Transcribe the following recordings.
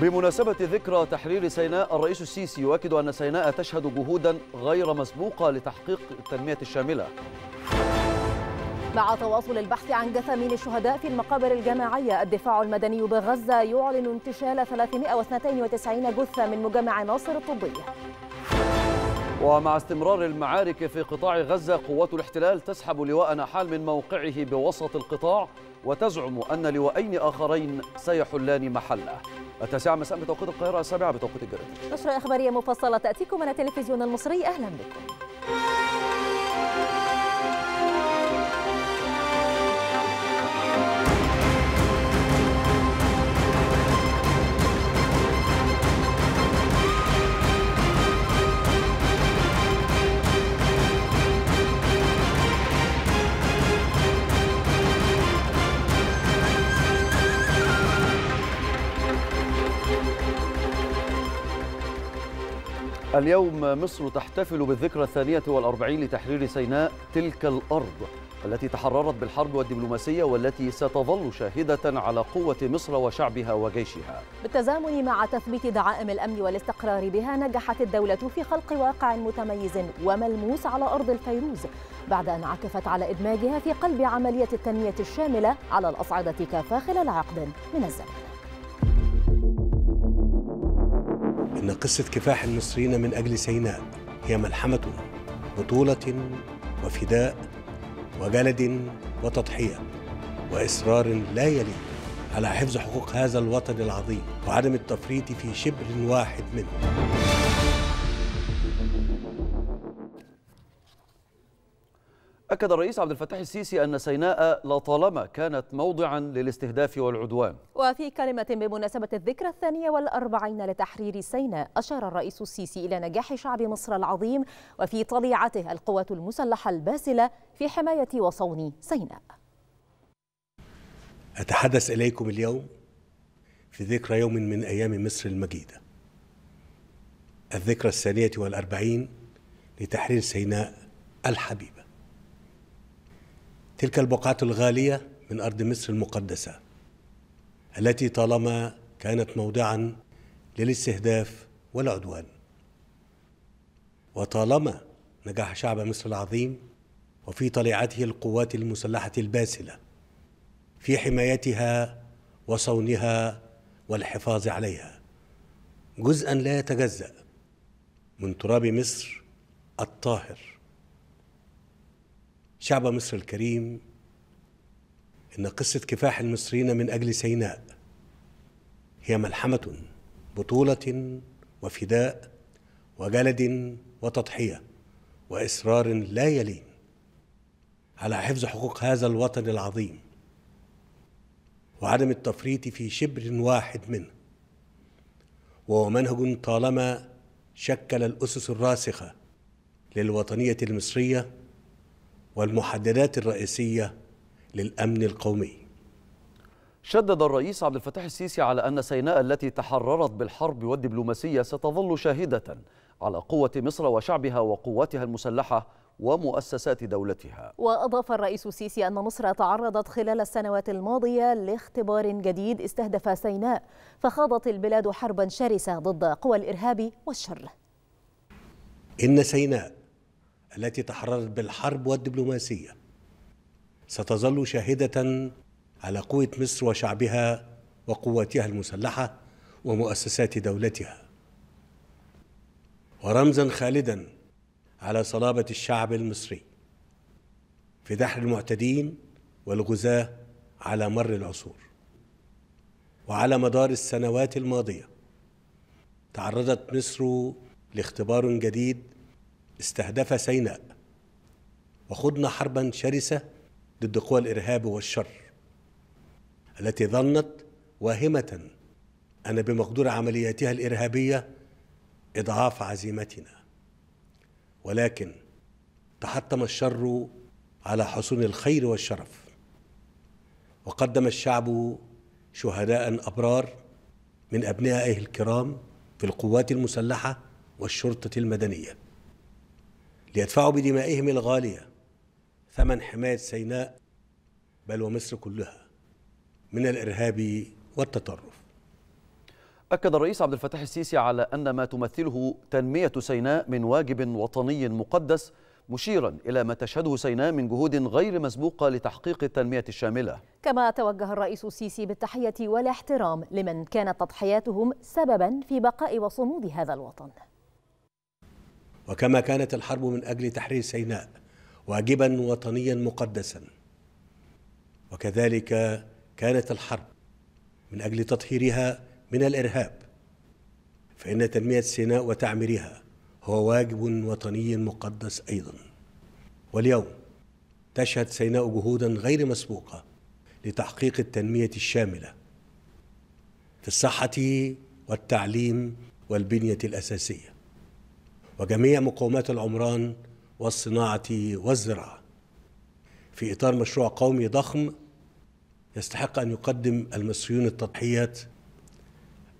بمناسبة ذكرى تحرير سيناء الرئيس السيسي يؤكد أن سيناء تشهد جهودا غير مسبوقة لتحقيق التنمية الشاملة. مع تواصل البحث عن جثامين الشهداء في المقابر الجماعية الدفاع المدني بغزة يعلن انتشال 392 جثة من مجمع ناصر الطبي. ومع استمرار المعارك في قطاع غزة قوات الاحتلال تسحب لواء نحال من موقعه بوسط القطاع وتزعم أن لواءين آخرين سيحلان محله. التاسعة مساء بتوقيت القاهرة السابعة بتوقيت الجريدة. نشرة إخبارية مفصلة تأتيكم من التلفزيون المصري. أهلا بكم. اليوم مصر تحتفل بالذكرى الثانية والأربعين لتحرير سيناء تلك الأرض التي تحررت بالحرب والدبلوماسية والتي ستظل شاهدة على قوة مصر وشعبها وجيشها. بالتزامن مع تثبيت دعائم الأمن والاستقرار بها نجحت الدولة في خلق واقع متميز وملموس على أرض الفيروز بعد أن عكفت على إدماجها في قلب عملية التنمية الشاملة على الأصعدة كافة خلال عقد من الزمن. إن قصة كفاح المصريين من أجل سيناء هي ملحمة بطولة وفداء وجلد وتضحية وإصرار لا يلي على حفظ حقوق هذا الوطن العظيم وعدم التفريط في شبر واحد منه. أكد الرئيس عبد الفتاح السيسي أن سيناء لطالما كانت موضعا للاستهداف والعدوان. وفي كلمة بمناسبة الذكرى الثانية والأربعين لتحرير سيناء أشار الرئيس السيسي إلى نجاح شعب مصر العظيم وفي طليعته القوات المسلحة الباسلة في حماية وصون سيناء. أتحدث إليكم اليوم في ذكرى يوم من أيام مصر المجيدة. الذكرى الثانية والأربعين لتحرير سيناء الحبيبة. تلك البقعة الغالية من أرض مصر المقدسة التي طالما كانت موضعا للاستهداف والعدوان. وطالما نجح شعب مصر العظيم وفي طليعته القوات المسلحة الباسلة في حمايتها وصونها والحفاظ عليها. جزءا لا يتجزأ من تراب مصر الطاهر. شعب مصر الكريم إن قصة كفاح المصريين من أجل سيناء هي ملحمة بطولة وفداء وجلد وتضحية وإصرار لا يلين على حفظ حقوق هذا الوطن العظيم وعدم التفريط في شبر واحد منه. وهو منهج طالما شكل الأسس الراسخة للوطنية المصرية والمحددات الرئيسية للأمن القومي. شدد الرئيس عبد الفتاح السيسي على أن سيناء التي تحررت بالحرب والدبلوماسية ستظل شاهدة على قوة مصر وشعبها وقواتها المسلحة ومؤسسات دولتها. وأضاف الرئيس السيسي أن مصر تعرضت خلال السنوات الماضية لاختبار جديد استهدف سيناء فخاضت البلاد حربا شرسة ضد قوى الإرهاب والشر. إن سيناء التي تحررت بالحرب والدبلوماسية. ستظل شاهدة على قوة مصر وشعبها وقواتها المسلحة ومؤسسات دولتها. ورمزا خالدا على صلابة الشعب المصري في دحر المعتدين والغزاة على مر العصور. وعلى مدار السنوات الماضية تعرضت مصر لاختبار جديد استهدف سيناء. وخضنا حربا شرسة ضد قوى الإرهاب والشر التي ظنت واهمة أن بمقدور عملياتها الإرهابية إضعاف عزيمتنا. ولكن تحطم الشر على حصون الخير والشرف. وقدم الشعب شهداء أبرار من أبنائه الكرام في القوات المسلحة والشرطة المدنية. ليدفعوا بدمائهم الغالية. ثمن حماية سيناء بل ومصر كلها من الإرهاب والتطرف. أكد الرئيس عبد الفتاح السيسي على أن ما تمثله تنمية سيناء من واجب وطني مقدس مشيرا إلى ما تشهده سيناء من جهود غير مسبوقة لتحقيق التنمية الشاملة. كما توجه الرئيس السيسي بالتحية والإحترام لمن كانت تضحياتهم سببا في بقاء وصمود هذا الوطن. وكما كانت الحرب من أجل تحرير سيناء واجبا وطنيا مقدسا. وكذلك كانت الحرب من أجل تطهيرها من الإرهاب فإن تنمية سيناء وتعميرها هو واجب وطني مقدس أيضا. واليوم تشهد سيناء جهودا غير مسبوقة لتحقيق التنمية الشاملة في الصحة والتعليم والبنية الأساسية. وجميع مقومات العمران والصناعة والزراعة. في إطار مشروع قومي ضخم يستحق أن يقدم المصريون التضحيات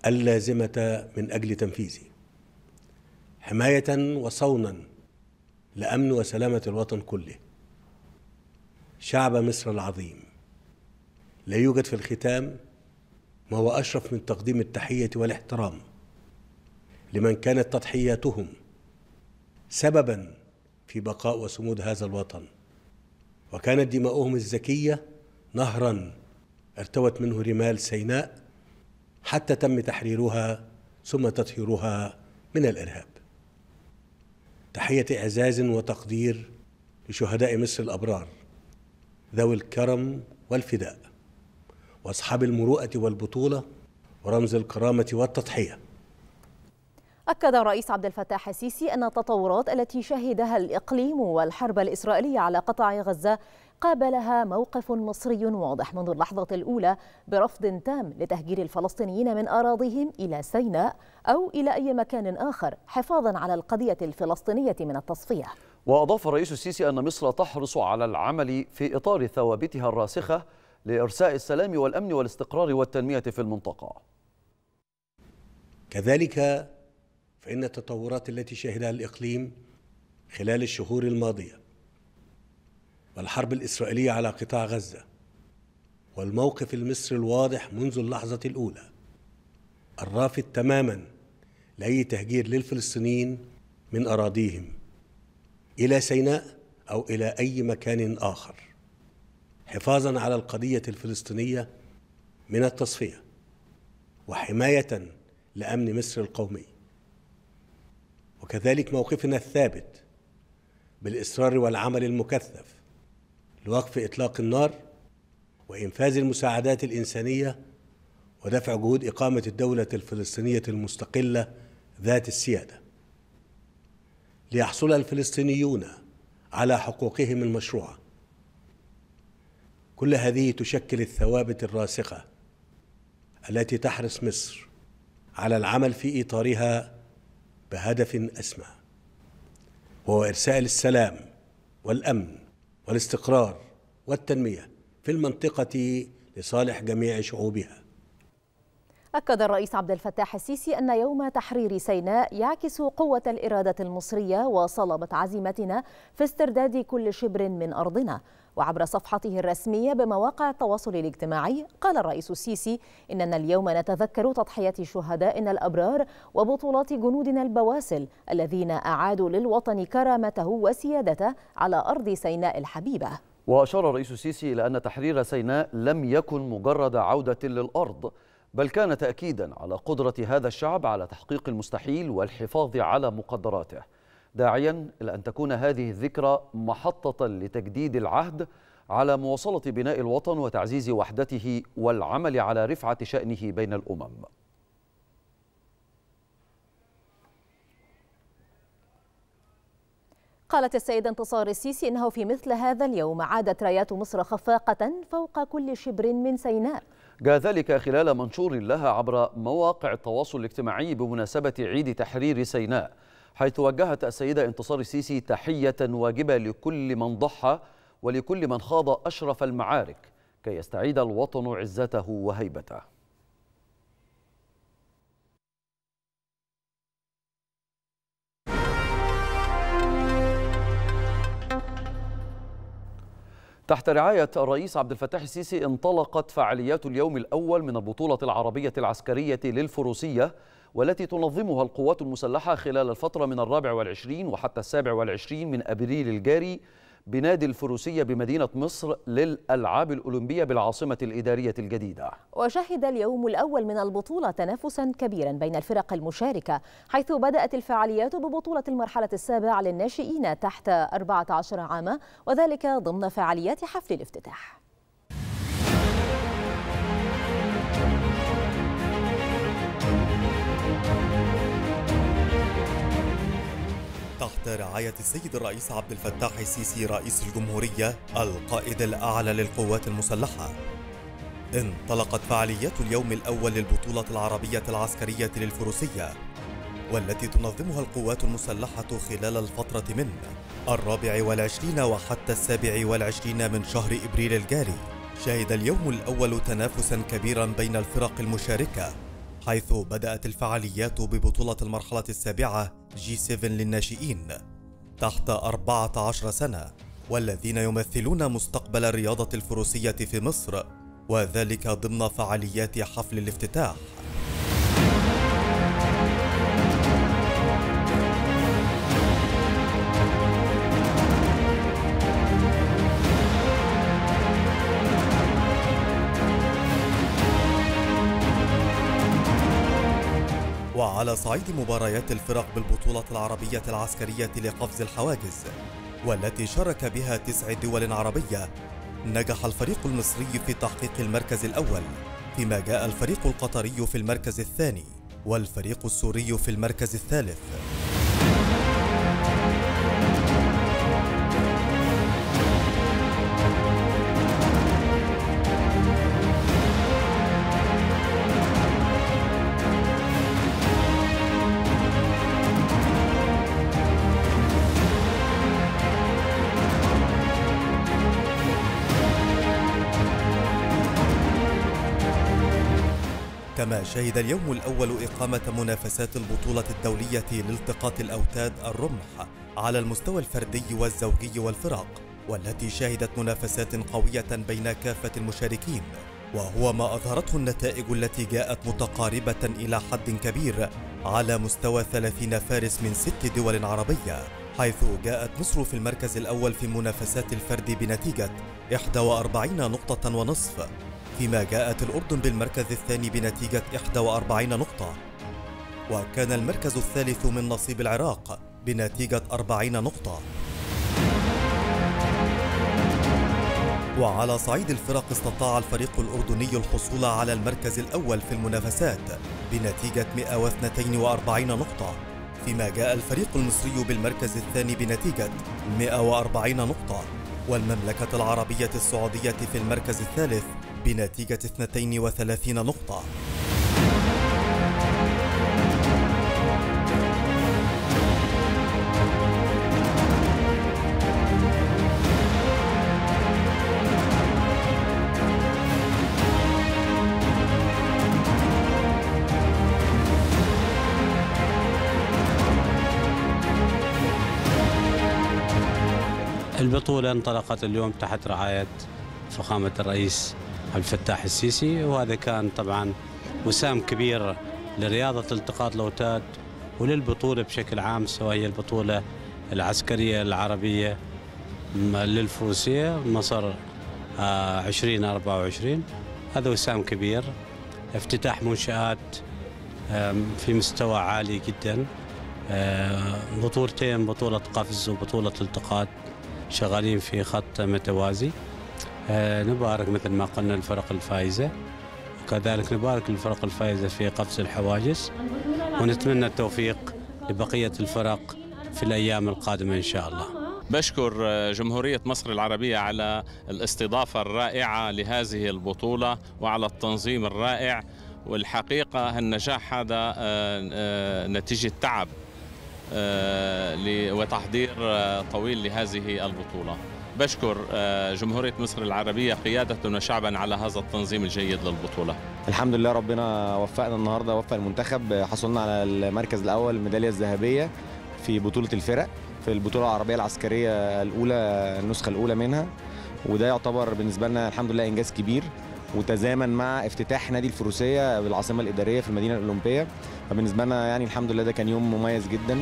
اللازمة من أجل تنفيذه. حماية وصونا لأمن وسلامة الوطن كله. شعب مصر العظيم. لا يوجد في الختام ما هو أشرف من تقديم التحية والاحترام لمن كانت تضحياتهم سببا في بقاء وصمود هذا الوطن. وكانت دماؤهم الزكية نهرا ارتوت منه رمال سيناء حتى تم تحريرها ثم تطهيرها من الإرهاب. تحية إعزاز وتقدير لشهداء مصر الأبرار ذوي الكرم والفداء وأصحاب المروءة والبطولة ورمز الكرامة والتضحية. أكد الرئيس عبد الفتاح السيسي أن التطورات التي شهدها الإقليم والحرب الإسرائيلية على قطاع غزة قابلها موقف مصري واضح منذ اللحظة الأولى برفض تام لتهجير الفلسطينيين من أراضيهم إلى سيناء أو إلى أي مكان آخر حفاظا على القضية الفلسطينية من التصفية. وأضاف الرئيس السيسي أن مصر تحرص على العمل في إطار ثوابتها الراسخة لإرساء السلام والأمن والاستقرار والتنمية في المنطقة. كذلك فإن التطورات التي شهدها الإقليم خلال الشهور الماضية والحرب الإسرائيلية على قطاع غزة والموقف المصري الواضح منذ اللحظة الأولى الرافض تماما لأي تهجير للفلسطينيين من أراضيهم إلى سيناء أو إلى أي مكان آخر حفاظا على القضية الفلسطينية من التصفية وحماية لأمن مصر القومي. وكذلك موقفنا الثابت بالإصرار والعمل المكثف لوقف إطلاق النار وإنفاذ المساعدات الإنسانية ودفع جهود إقامة الدولة الفلسطينية المستقلة ذات السيادة. ليحصل الفلسطينيون على حقوقهم المشروعة. كل هذه تشكل الثوابت الراسخة التي تحرص مصر على العمل في إطارها بهدف أسمى وهو إرسال السلام والأمن والاستقرار والتنمية في المنطقة لصالح جميع شعوبها. أكد الرئيس عبد الفتاح السيسي أن يوم تحرير سيناء يعكس قوة الإرادة المصرية وصلابة عزيمتنا في استرداد كل شبر من أرضنا. وعبر صفحته الرسمية بمواقع التواصل الاجتماعي قال الرئيس السيسي إننا اليوم نتذكر تضحيات شهدائنا الأبرار وبطولات جنودنا البواسل الذين أعادوا للوطن كرامته وسيادته على أرض سيناء الحبيبة. وأشار الرئيس السيسي إلى أن تحرير سيناء لم يكن مجرد عودة للأرض بل كان تأكيدا على قدرة هذا الشعب على تحقيق المستحيل والحفاظ على مقدراته داعيا إلى أن تكون هذه الذكرى محطة لتجديد العهد على مواصلة بناء الوطن وتعزيز وحدته والعمل على رفعة شأنه بين الأمم. قالت السيدة انتصار السيسي إنه في مثل هذا اليوم عادت رايات مصر خفاقة فوق كل شبر من سيناء. جاء ذلك خلال منشور لها عبر مواقع التواصل الاجتماعي بمناسبة عيد تحرير سيناء حيث وجهت السيدة انتصار السيسي تحية واجبة لكل من ضحى ولكل من خاض أشرف المعارك كي يستعيد الوطن عزته وهيبته. تحت رعاية الرئيس عبد الفتاح السيسي انطلقت فعاليات اليوم الأول من البطولة العربية العسكرية للفروسية والتي تنظمها القوات المسلحة خلال الفترة من الرابع والعشرين وحتى السابع والعشرين من أبريل الجاري. بنادي الفروسية بمدينة مصر للألعاب الأولمبية بالعاصمة الإدارية الجديدة. وشهد اليوم الأول من البطولة تنافسا كبيرا بين الفرق المشاركة حيث بدأت الفعاليات ببطولة المرحلة السابعة للناشئين تحت 14 عاما وذلك ضمن فعاليات حفل الافتتاح. تحت رعاية السيد الرئيس عبد الفتاح السيسي رئيس الجمهورية القائد الأعلى للقوات المسلحة. انطلقت فعاليات اليوم الأول للبطولة العربية العسكرية للفروسية والتي تنظمها القوات المسلحة خلال الفترة من الرابع والعشرين وحتى السابع والعشرين من شهر إبريل الجاري. شهد اليوم الأول تنافسا كبيرا بين الفرق المشاركة حيث بدأت الفعاليات ببطولة المرحلة السابعة جي 7 للناشئين تحت 14 سنة والذين يمثلون مستقبل الرياضة الفروسية في مصر وذلك ضمن فعاليات حفل الافتتاح. وعلى صعيد مباريات الفرق بالبطولة العربية العسكرية لقفز الحواجز والتي شارك بها تسع دول عربية. نجح الفريق المصري في تحقيق المركز الأول فيما جاء الفريق القطري في المركز الثاني والفريق السوري في المركز الثالث. كما شهد اليوم الأول إقامة منافسات البطولة الدولية لالتقاط الأوتاد الرمح على المستوى الفردي والزوجي والفرق والتي شهدت منافسات قوية بين كافة المشاركين وهو ما أظهرته النتائج التي جاءت متقاربة إلى حد كبير على مستوى 30 فارس من ست دول عربية حيث جاءت مصر في المركز الأول في منافسات الفرد بنتيجة 41 نقطة ونصف. فيما جاءت الأردن بالمركز الثاني بنتيجة 41 نقطة. وكان المركز الثالث من نصيب العراق بنتيجة 40 نقطة. وعلى صعيد الفرق استطاع الفريق الأردني الحصول على المركز الأول في المنافسات بنتيجة 142 نقطة فيما جاء الفريق المصري بالمركز الثاني بنتيجة 140 نقطة. والمملكة العربية السعودية في المركز الثالث بنتيجة 32 نقطة. البطولة انطلقت اليوم تحت رعاية فخامة الرئيس عبد الفتاح السيسي وهذا كان طبعا وسام كبير لرياضة التقاط الأوتاد وللبطولة بشكل عام سواء هي البطولة العسكرية العربية للفروسية مصر 2024 هذا وسام كبير افتتاح منشآت في مستوى عالي جدا. بطولتين بطولة قفز وبطولة التقاط شغالين في خط متوازي. آه نبارك مثل ما قلنا الفرق الفائزة. وكذلك نبارك للفرق الفائزة في قفز الحواجز. ونتمنى التوفيق لبقية الفرق في الأيام القادمة إن شاء الله. بشكر جمهورية مصر العربية على الاستضافة الرائعة لهذه البطولة وعلى التنظيم الرائع. والحقيقة النجاح هذا نتيجة تعب وتحضير طويل لهذه البطولة. بشكر جمهورية مصر العربية قيادة وشعبا على هذا التنظيم الجيد للبطولة. الحمد لله ربنا وفقنا النهاردة وفق المنتخب. حصلنا على المركز الأول الميدالية الذهبية في بطولة الفرق في البطولة العربية العسكرية الأولى النسخة الأولى منها. وده يعتبر بالنسبة لنا الحمد لله إنجاز كبير وتزامن مع افتتاح نادي الفروسية بالعاصمة الإدارية في المدينة الأولمبية. فبالنسبة لنا يعني الحمد لله ده كان يوم مميز جدا.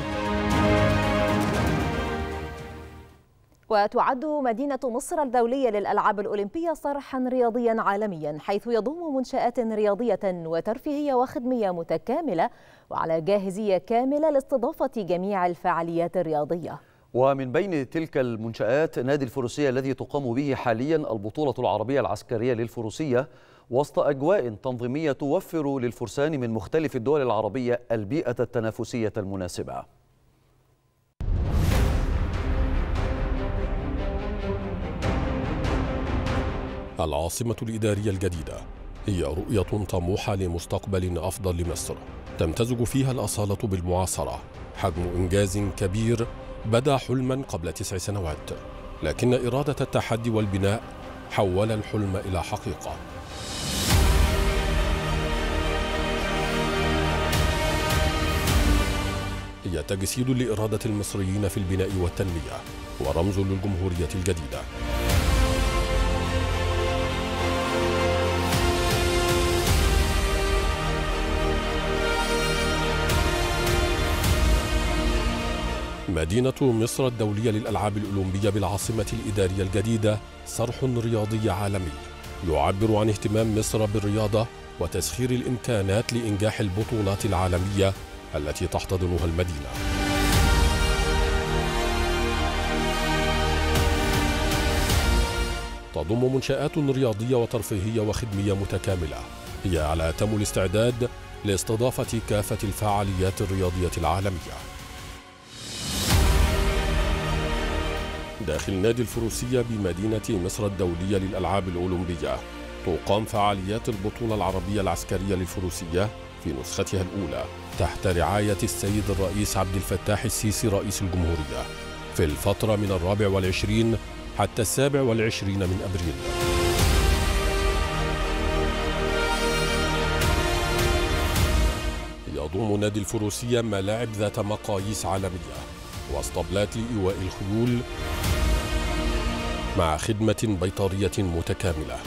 وتعد مدينة مصر الدولية للألعاب الأولمبية صرحا رياضيا عالميا حيث يضم منشآت رياضية وترفيهية وخدمية متكاملة وعلى جاهزية كاملة لاستضافة جميع الفعاليات الرياضية. ومن بين تلك المنشآت نادي الفروسية الذي تقام به حاليا البطولة العربية العسكرية للفروسية وسط أجواء تنظيمية توفر للفرسان من مختلف الدول العربية البيئة التنافسية المناسبة. العاصمة الإدارية الجديدة. هي رؤية طموحة لمستقبل أفضل لمصر تمتزج فيها الأصالة بالمعاصرة. حجم إنجاز كبير بدا حلما قبل تسع سنوات. لكن إرادة التحدي والبناء حول الحلم إلى حقيقة. هي تجسيد لإرادة المصريين في البناء والتنمية ورمز للجمهورية الجديدة. مدينة مصر الدولية للألعاب الأولمبية بالعاصمة الإدارية الجديدة صرح رياضي عالمي. يعبر عن اهتمام مصر بالرياضة وتسخير الإمكانات لإنجاح البطولات العالمية التي تحتضنها المدينة. تضم منشآت رياضية وترفيهية وخدمية متكاملة. هي على أتم الاستعداد لاستضافة كافة الفعاليات الرياضية العالمية. داخل نادي الفروسية بمدينة مصر الدولية للألعاب الأولمبية. تقام فعاليات البطولة العربية العسكرية للفروسية في نسختها الأولى تحت رعاية السيد الرئيس عبد الفتاح السيسي رئيس الجمهورية في الفترة من الرابع والعشرين حتى السابع والعشرين من أبريل. يضم نادي الفروسية ملاعب ذات مقاييس عالمية. واسطبلات لإيواء الخيول مع خدمة بيطرية متكاملة.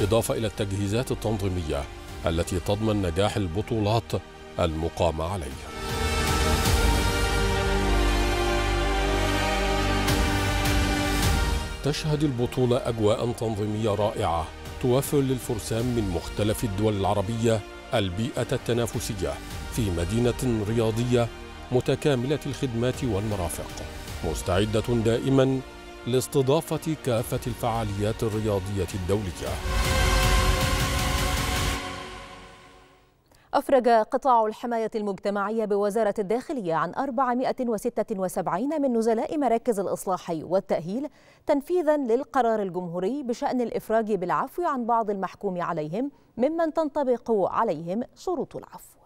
إضافة إلى التجهيزات التنظيمية التي تضمن نجاح البطولات المقامة عليه تشهد البطولة أجواء تنظيمية رائعة توفر للفرسان من مختلف الدول العربية البيئة التنافسية في مدينة رياضية متكاملة الخدمات والمرافق مستعدة دائما لاستضافة كافة الفعاليات الرياضية الدولية. أفرج قطاع الحماية المجتمعية بوزارة الداخلية عن 476 من نزلاء مراكز الإصلاح والتأهيل تنفيذا للقرار الجمهوري بشأن الإفراج بالعفو عن بعض المحكوم عليهم ممن تنطبق عليهم شروط العفو.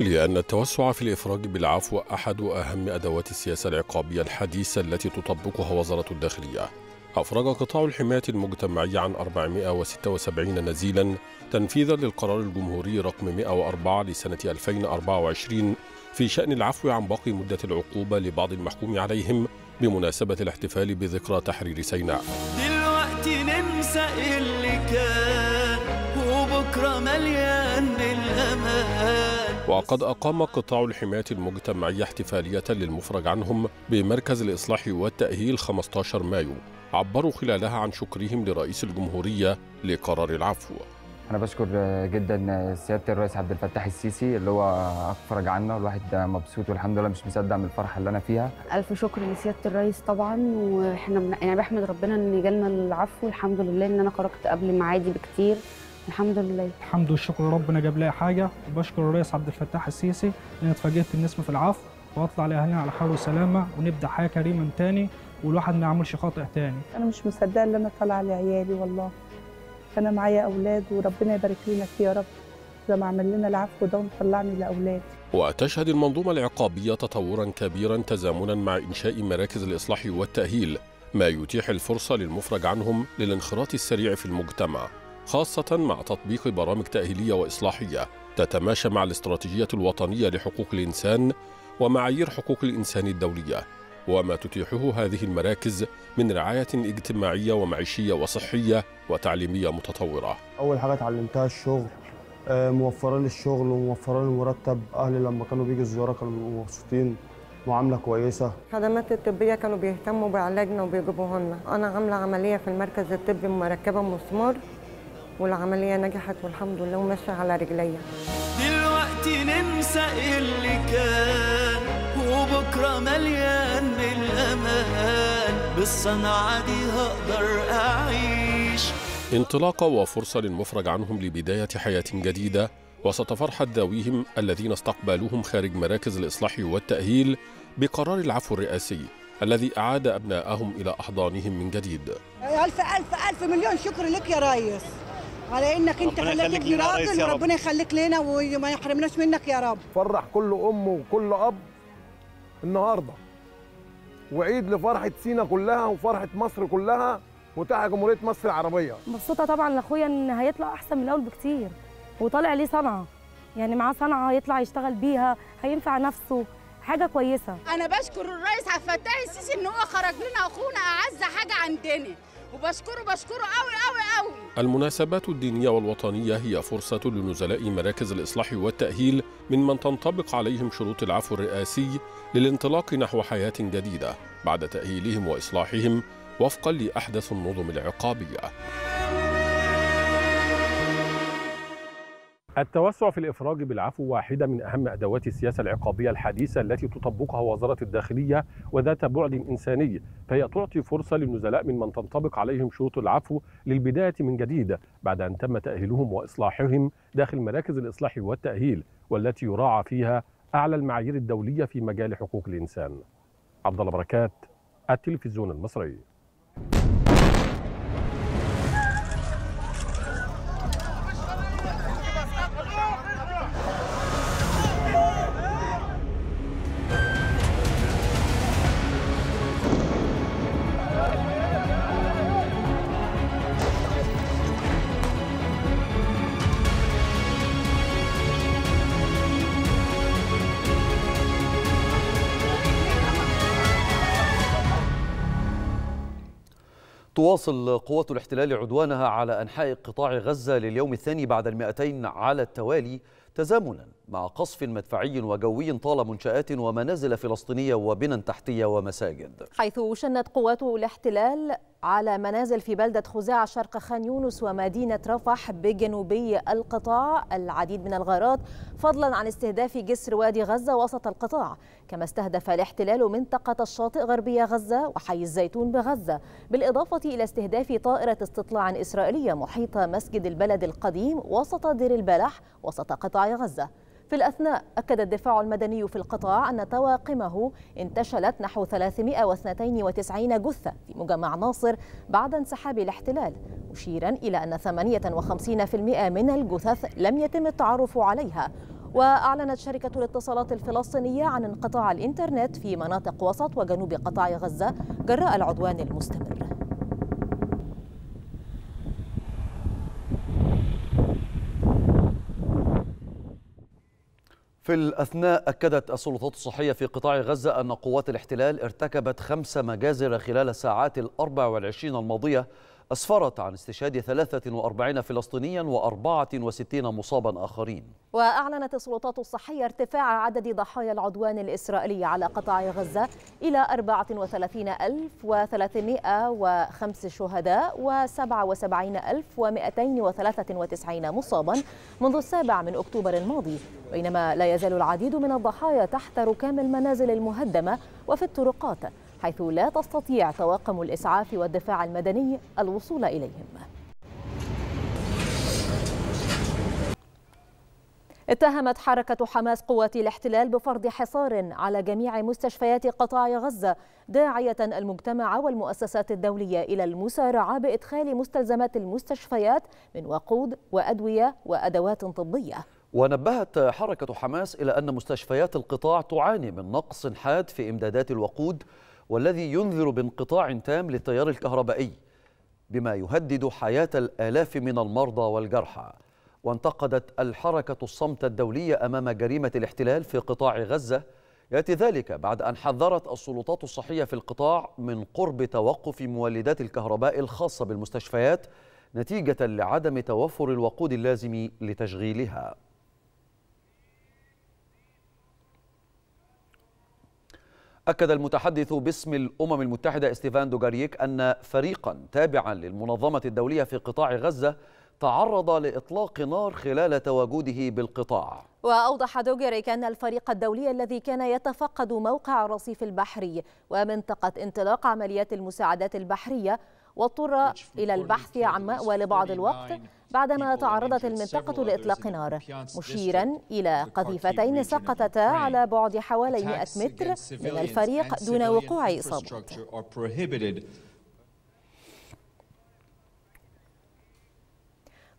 لأن التوسع في الإفراج بالعفو أحد أهم أدوات السياسة العقابية الحديثة التي تطبقها وزارة الداخلية. أفرج قطاع الحماية المجتمعية عن 476 نزيلا تنفيذا للقرار الجمهوري رقم 104 لسنة 2024 في شأن العفو عن باقي مدة العقوبة لبعض المحكوم عليهم بمناسبة الاحتفال بذكرى تحرير سيناء. دلوقتي ننسى اللي كان وبكرة مليان بالأمان وقد أقام قطاع الحماية المجتمعية احتفالية للمفرج عنهم بمركز الإصلاح والتأهيل 15 مايو. عبروا خلالها عن شكرهم لرئيس الجمهورية لقرار العفو. أنا بشكر جدا سيادة الرئيس عبد الفتاح السيسي اللي هو أفرج عنا الواحد مبسوط والحمد لله مش مصدق من الفرحة اللي أنا فيها. ألف شكر لسيادة الرئيس طبعا وإحنا بن... يعني بحمد ربنا إن جالنا العفو الحمد لله إن أنا خرجت قبل ميعادي بكتير. الحمد لله. الحمد والشكر ربنا جاب لي حاجة. وبشكر الرئيس عبد الفتاح السيسي إن أنا اتفاجئت بالنسبة في العفو وأطلع لأهلنا على خير وسلامة ونبدأ حياة كريمه من تاني. والواحد ما يعملش خاطئ تاني. أنا مش مصدقة إن أنا طالعة لعيالي والله. أنا معايا أولاد وربنا يبارك لنا فيه يا رب. زي ما عمل لنا العفو ده ومطلعني لأولادي. وتشهد المنظومة العقابية تطورا كبيرا تزامنا مع إنشاء مراكز الإصلاح والتأهيل ما يتيح الفرصة للمفرج عنهم للانخراط السريع في المجتمع خاصة مع تطبيق برامج تأهيلية وإصلاحية تتماشى مع الاستراتيجية الوطنية لحقوق الإنسان ومعايير حقوق الإنسان الدولية. وما تتيحه هذه المراكز من رعاية اجتماعية ومعيشية وصحية وتعليمية متطورة. أول حاجة اتعلمتها الشغل آه، موفره لي الشغل وموفره لي المرتب. أهلي لما كانوا بيجوا الزيارة كانوا مبسوطين معاملة كويسة. الخدمات الطبية كانوا بيهتموا بعلاجنا وبيجيبوها لنا أنا عاملة عملية في المركز الطبي مركبة مسمار والعملية نجحت والحمد لله وماشية على رجليا. دلوقتي ننسى اللي كان. وبكرة مليان بالأمان بالصنعة دي هقدر أعيش. انطلاقة وفرصة للمفرج عنهم لبداية حياة جديدة وسط فرحة ذويهم الذين استقبلوهم خارج مراكز الإصلاح والتأهيل بقرار العفو الرئاسي الذي أعاد أبناءهم إلى أحضانهم من جديد. ألف ألف ألف مليون شكر لك يا ريس. على إنك أنت ربنا خليت ابني راجل. وربنا يخليك لنا وما يحرمناش منك يا رب. فرح كل أم وكل أب النهارده. وعيد لفرحة سينا كلها وفرحة مصر كلها وتحيا جمهورية مصر العربية. مبسوطة طبعا لاخويا إن هيطلع أحسن من الأول بكتير وطالع ليه صنعة. يعني معاه صنعة هيطلع يشتغل بيها هينفع نفسه حاجة كويسة. أنا بشكر الرئيس عبد الفتاح السيسي إن هو خرج لنا أخونا أعز حاجة عندنا. وبشكره بشكره قوي قوي قوي المناسبات الدينية والوطنية هي فرصة لنزلاء مراكز الإصلاح والتأهيل ممن تنطبق عليهم شروط العفو الرئاسي للانطلاق نحو حياة جديدة بعد تأهيلهم وإصلاحهم وفقا لأحدث النظم العقابية. التوسع في الإفراج بالعفو واحدة من أهم أدوات السياسة العقابية الحديثة التي تطبقها وزارة الداخلية وذات بعد إنساني فهي تعطي فرصة للنزلاء ممن تنطبق عليهم شروط العفو للبداية من جديد بعد أن تم تأهيلهم وإصلاحهم داخل مراكز الإصلاح والتأهيل والتي يراعى فيها أعلى المعايير الدولية في مجال حقوق الإنسان. عبد الله بركات التلفزيون المصري. تواصل قوات الاحتلال عدوانها على أنحاء قطاع غزة لليوم الثاني بعد المئتين على التوالي تزامنا مع قصف مدفعي وجوي طال منشآت ومنازل فلسطينية وبنى تحتية ومساجد. حيث شنت قوات الاحتلال على منازل في بلدة خزاعة شرق خان يونس ومدينة رفح بجنوبي القطاع. العديد من الغارات فضلا عن استهداف جسر وادي غزة وسط القطاع كما استهدف الاحتلال منطقة الشاطئ غربية غزة وحي الزيتون بغزة بالإضافة إلى استهداف طائرة استطلاع إسرائيلية محيط مسجد البلد القديم وسط دير البلح وسط قطاع غزة. في الأثناء أكد الدفاع المدني في القطاع أن طواقمه انتشلت نحو 392 جثة في مجمع ناصر بعد انسحاب الاحتلال مشيرا إلى أن 58% من الجثث لم يتم التعرف عليها. وأعلنت شركة الاتصالات الفلسطينية عن انقطاع الإنترنت في مناطق وسط وجنوب قطاع غزة جراء العدوان المستمر. في الأثناء أكدت السلطات الصحية في قطاع غزة أن قوات الاحتلال ارتكبت خمس مجازر خلال الساعات الأربع والعشرين الماضية أسفرت عن استشهاد 43 فلسطينيا و64 مصابا آخرين. وأعلنت السلطات الصحية ارتفاع عدد ضحايا العدوان الإسرائيلي على قطاع غزة إلى 34305 شهداء و77293 مصابا منذ السابع من أكتوبر الماضي بينما لا يزال العديد من الضحايا تحت ركام المنازل المهدمة وفي الطرقات. حيث لا تستطيع طواقم الإسعاف والدفاع المدني الوصول إليهم. اتهمت حركة حماس قوات الاحتلال بفرض حصار على جميع مستشفيات قطاع غزة داعية المجتمع والمؤسسات الدولية إلى المسارعة بإدخال مستلزمات المستشفيات من وقود وأدوية وأدوات طبية. ونبهت حركة حماس إلى أن مستشفيات القطاع تعاني من نقص حاد في إمدادات الوقود والذي ينذر بانقطاع تام للتيار الكهربائي بما يهدد حياة الآلاف من المرضى والجرحى. وانتقدت الحركة الصمت الدولية أمام جريمة الاحتلال في قطاع غزة. يأتي ذلك بعد أن حذرت السلطات الصحية في القطاع من قرب توقف مولدات الكهرباء الخاصة بالمستشفيات نتيجة لعدم توفر الوقود اللازم لتشغيلها. أكد المتحدث باسم الأمم المتحدة ستيفان دوغاريك أن فريقا تابعا للمنظمة الدولية في قطاع غزة تعرض لإطلاق نار خلال تواجده بالقطاع. وأوضح دوغيريك أن الفريق الدولي الذي كان يتفقد موقع الرصيف البحري ومنطقة انطلاق عمليات المساعدات البحرية واضطر إلى البحث عن مأوى لبعض الوقت بعدما تعرضت المنطقة لإطلاق نار مشيرا إلى قذيفتين سقطتا على بعد حوالي 100 متر من الفريق دون وقوع إصابات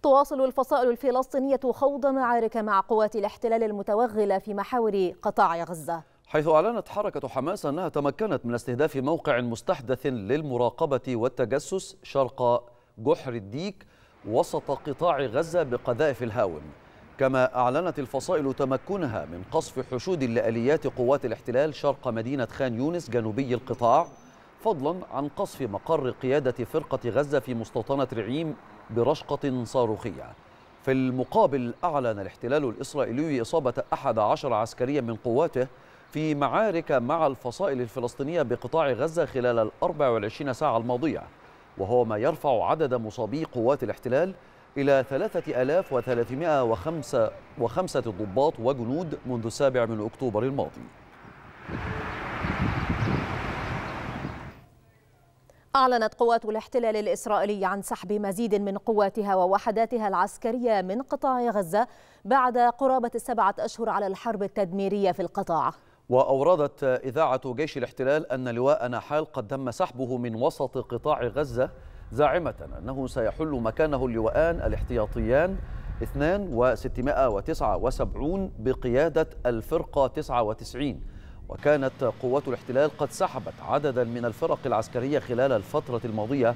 تواصل الفصائل الفلسطينية خوض معارك مع قوات الاحتلال المتوغلة في محاور قطاع غزة. حيث أعلنت حركة حماس أنها تمكنت من استهداف موقع مستحدث للمراقبة والتجسس شرق جحر الديك وسط قطاع غزة بقذائف الهاون. كما أعلنت الفصائل تمكنها من قصف حشود لآليات قوات الاحتلال شرق مدينة خان يونس جنوبي القطاع فضلا عن قصف مقر قيادة فرقة غزة في مستوطنة رعيم برشقة صاروخية. في المقابل أعلن الاحتلال الإسرائيلي إصابة أحد عشر عسكريا من قواته في معارك مع الفصائل الفلسطينية بقطاع غزة خلال ال 24 ساعة الماضية. وهو ما يرفع عدد مصابي قوات الاحتلال إلى 3305 ضباط وجنود منذ السابع من أكتوبر الماضي. أعلنت قوات الاحتلال الإسرائيلي عن سحب مزيد من قواتها ووحداتها العسكرية من قطاع غزة بعد قرابة السبعة أشهر على الحرب التدميرية في القطاع. وأوردت إذاعة جيش الاحتلال أن لواء نحال قد تم سحبه من وسط قطاع غزة زاعمة أنه سيحل مكانه اللواءان الاحتياطيان 2 و679 بقيادة الفرقة 99 وكانت قوات الاحتلال قد سحبت عددا من الفرق العسكرية خلال الفترة الماضية.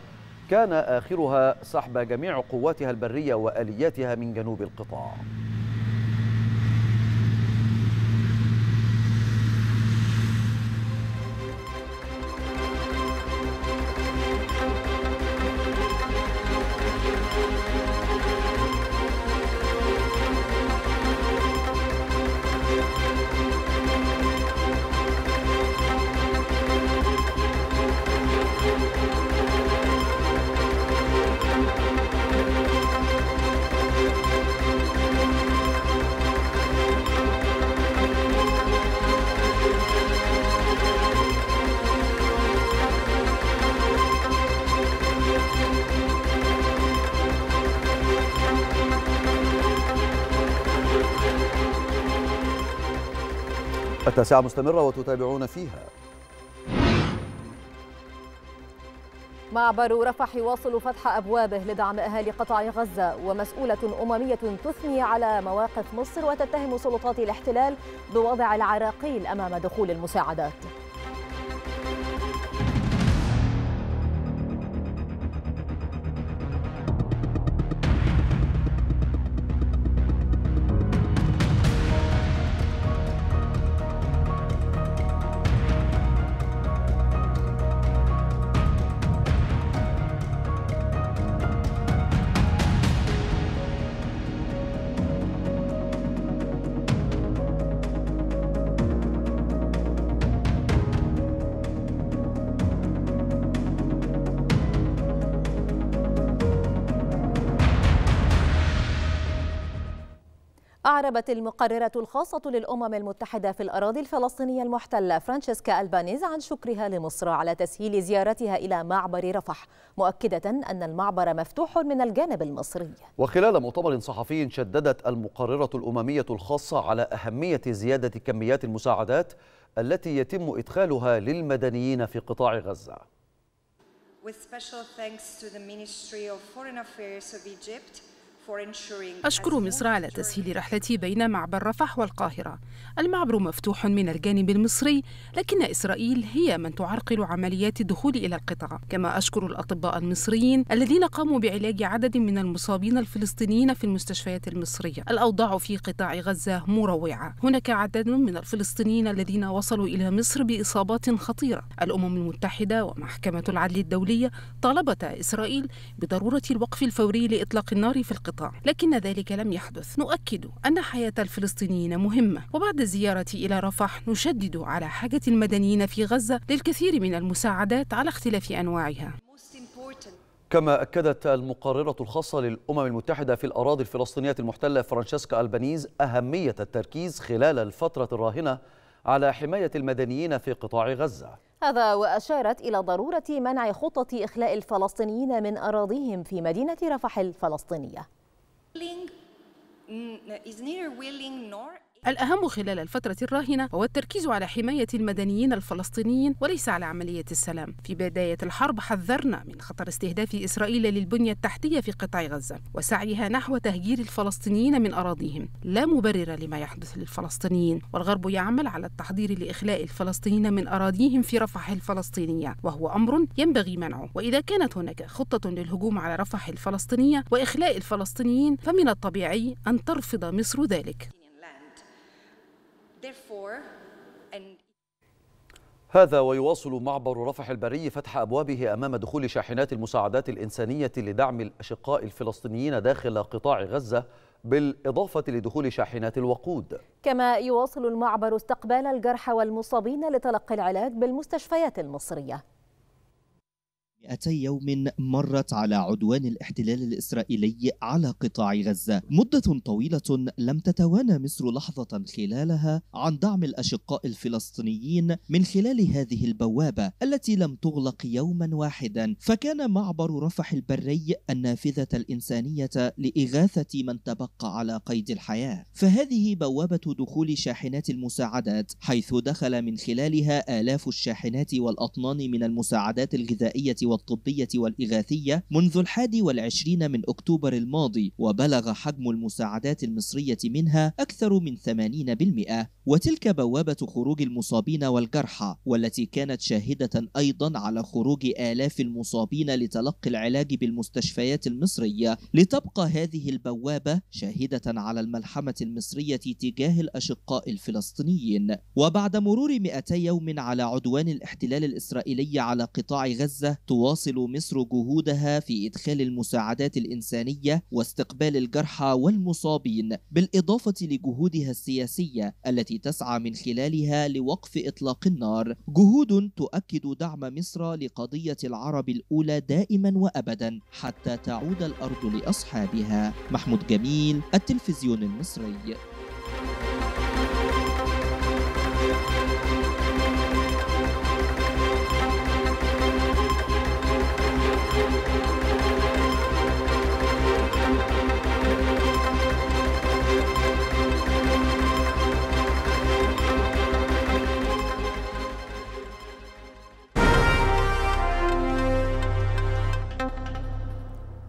كان آخرها سحب جميع قواتها البرية وآلياتها من جنوب القطاع. التاسعة مستمرة وتتابعون فيها. معبر رفح يواصل فتح أبوابه لدعم أهالي قطاع غزة ومسؤولة أممية تثني على مواقف مصر وتتهم سلطات الاحتلال بوضع العراقيل أمام دخول المساعدات. أعربت المقررة الخاصة للأمم المتحدة في الأراضي الفلسطينية المحتلة فرانشيسكا ألبانيز عن شكرها لمصر على تسهيل زيارتها إلى معبر رفح مؤكدة أن المعبر مفتوح من الجانب المصري. وخلال مؤتمر صحفي شددت المقررة الأممية الخاصة على أهمية زيادة كميات المساعدات التي يتم إدخالها للمدنيين في قطاع غزة. With special thanks to the Ministry of Foreign Affairs of Egypt أشكر مصر على تسهيل رحلتي بين معبر رفح والقاهرة. المعبر مفتوح من الجانب المصري لكن إسرائيل هي من تعرقل عمليات الدخول إلى القطاع. كما أشكر الأطباء المصريين الذين قاموا بعلاج عدد من المصابين الفلسطينيين في المستشفيات المصرية. الأوضاع في قطاع غزة مروعة. هناك عدد من الفلسطينيين الذين وصلوا إلى مصر بإصابات خطيرة. الأمم المتحدة ومحكمة العدل الدولية طالبتا إسرائيل بضرورة الوقف الفوري لإطلاق النار في القطاع لكن ذلك لم يحدث. نؤكد أن حياة الفلسطينيين مهمة وبعد الزيارة إلى رفح نشدد على حاجة المدنيين في غزة للكثير من المساعدات على اختلاف أنواعها. كما أكدت المقررة الخاصة للأمم المتحدة في الأراضي الفلسطينية المحتلة فرانشيسكا ألبانيز أهمية التركيز خلال الفترة الراهنة على حماية المدنيين في قطاع غزة. هذا وأشارت إلى ضرورة منع خطة إخلاء الفلسطينيين من أراضيهم في مدينة رفح الفلسطينية. willing, is neither willing nor الأهم خلال الفترة الراهنة هو التركيز على حماية المدنيين الفلسطينيين وليس على عملية السلام. في بداية الحرب حذرنا من خطر استهداف إسرائيل للبنية التحتية في قطاع غزة وسعيها نحو تهجير الفلسطينيين من أراضيهم. لا مبرر لما يحدث للفلسطينيين، والغرب يعمل على التحضير لإخلاء الفلسطينيين من أراضيهم في رفح الفلسطينية، وهو أمر ينبغي منعه. وإذا كانت هناك خطة للهجوم على رفح الفلسطينية وإخلاء الفلسطينيين فمن الطبيعي أن ترفض مصر ذلك. هذا ويواصل معبر رفح البري فتح أبوابه أمام دخول شاحنات المساعدات الإنسانية لدعم الأشقاء الفلسطينيين داخل قطاع غزة بالإضافة لدخول شاحنات الوقود. كما يواصل المعبر استقبال الجرحى والمصابين لتلقي العلاج بالمستشفيات المصرية. 200 يوم مرت على عدوان الاحتلال الإسرائيلي على قطاع غزة. مدة طويلة لم تتوانى مصر لحظة خلالها عن دعم الأشقاء الفلسطينيين من خلال هذه البوابة التي لم تغلق يوما واحدا. فكان معبر رفح البري النافذة الإنسانية لإغاثة من تبقى على قيد الحياة. فهذه بوابة دخول شاحنات المساعدات حيث دخل من خلالها آلاف الشاحنات والأطنان من المساعدات الغذائية والطبية والإغاثية منذ الحادي والعشرين من أكتوبر الماضي وبلغ حجم المساعدات المصرية منها أكثر من 80% وتلك بوابة خروج المصابين والجرحى والتي كانت شاهدة أيضا على خروج آلاف المصابين لتلقي العلاج بالمستشفيات المصرية. لتبقى هذه البوابة شاهدة على الملحمة المصرية تجاه الأشقاء الفلسطينيين. وبعد مرور 200 يوم على عدوان الاحتلال الإسرائيلي على قطاع غزة تواصل مصر جهودها في إدخال المساعدات الإنسانية واستقبال الجرحى والمصابين بالإضافة لجهودها السياسية التي تسعى من خلالها لوقف إطلاق النار. جهود تؤكد دعم مصر لقضية العرب الأولى دائما وأبدا حتى تعود الأرض لأصحابها. محمود جميل التلفزيون المصري.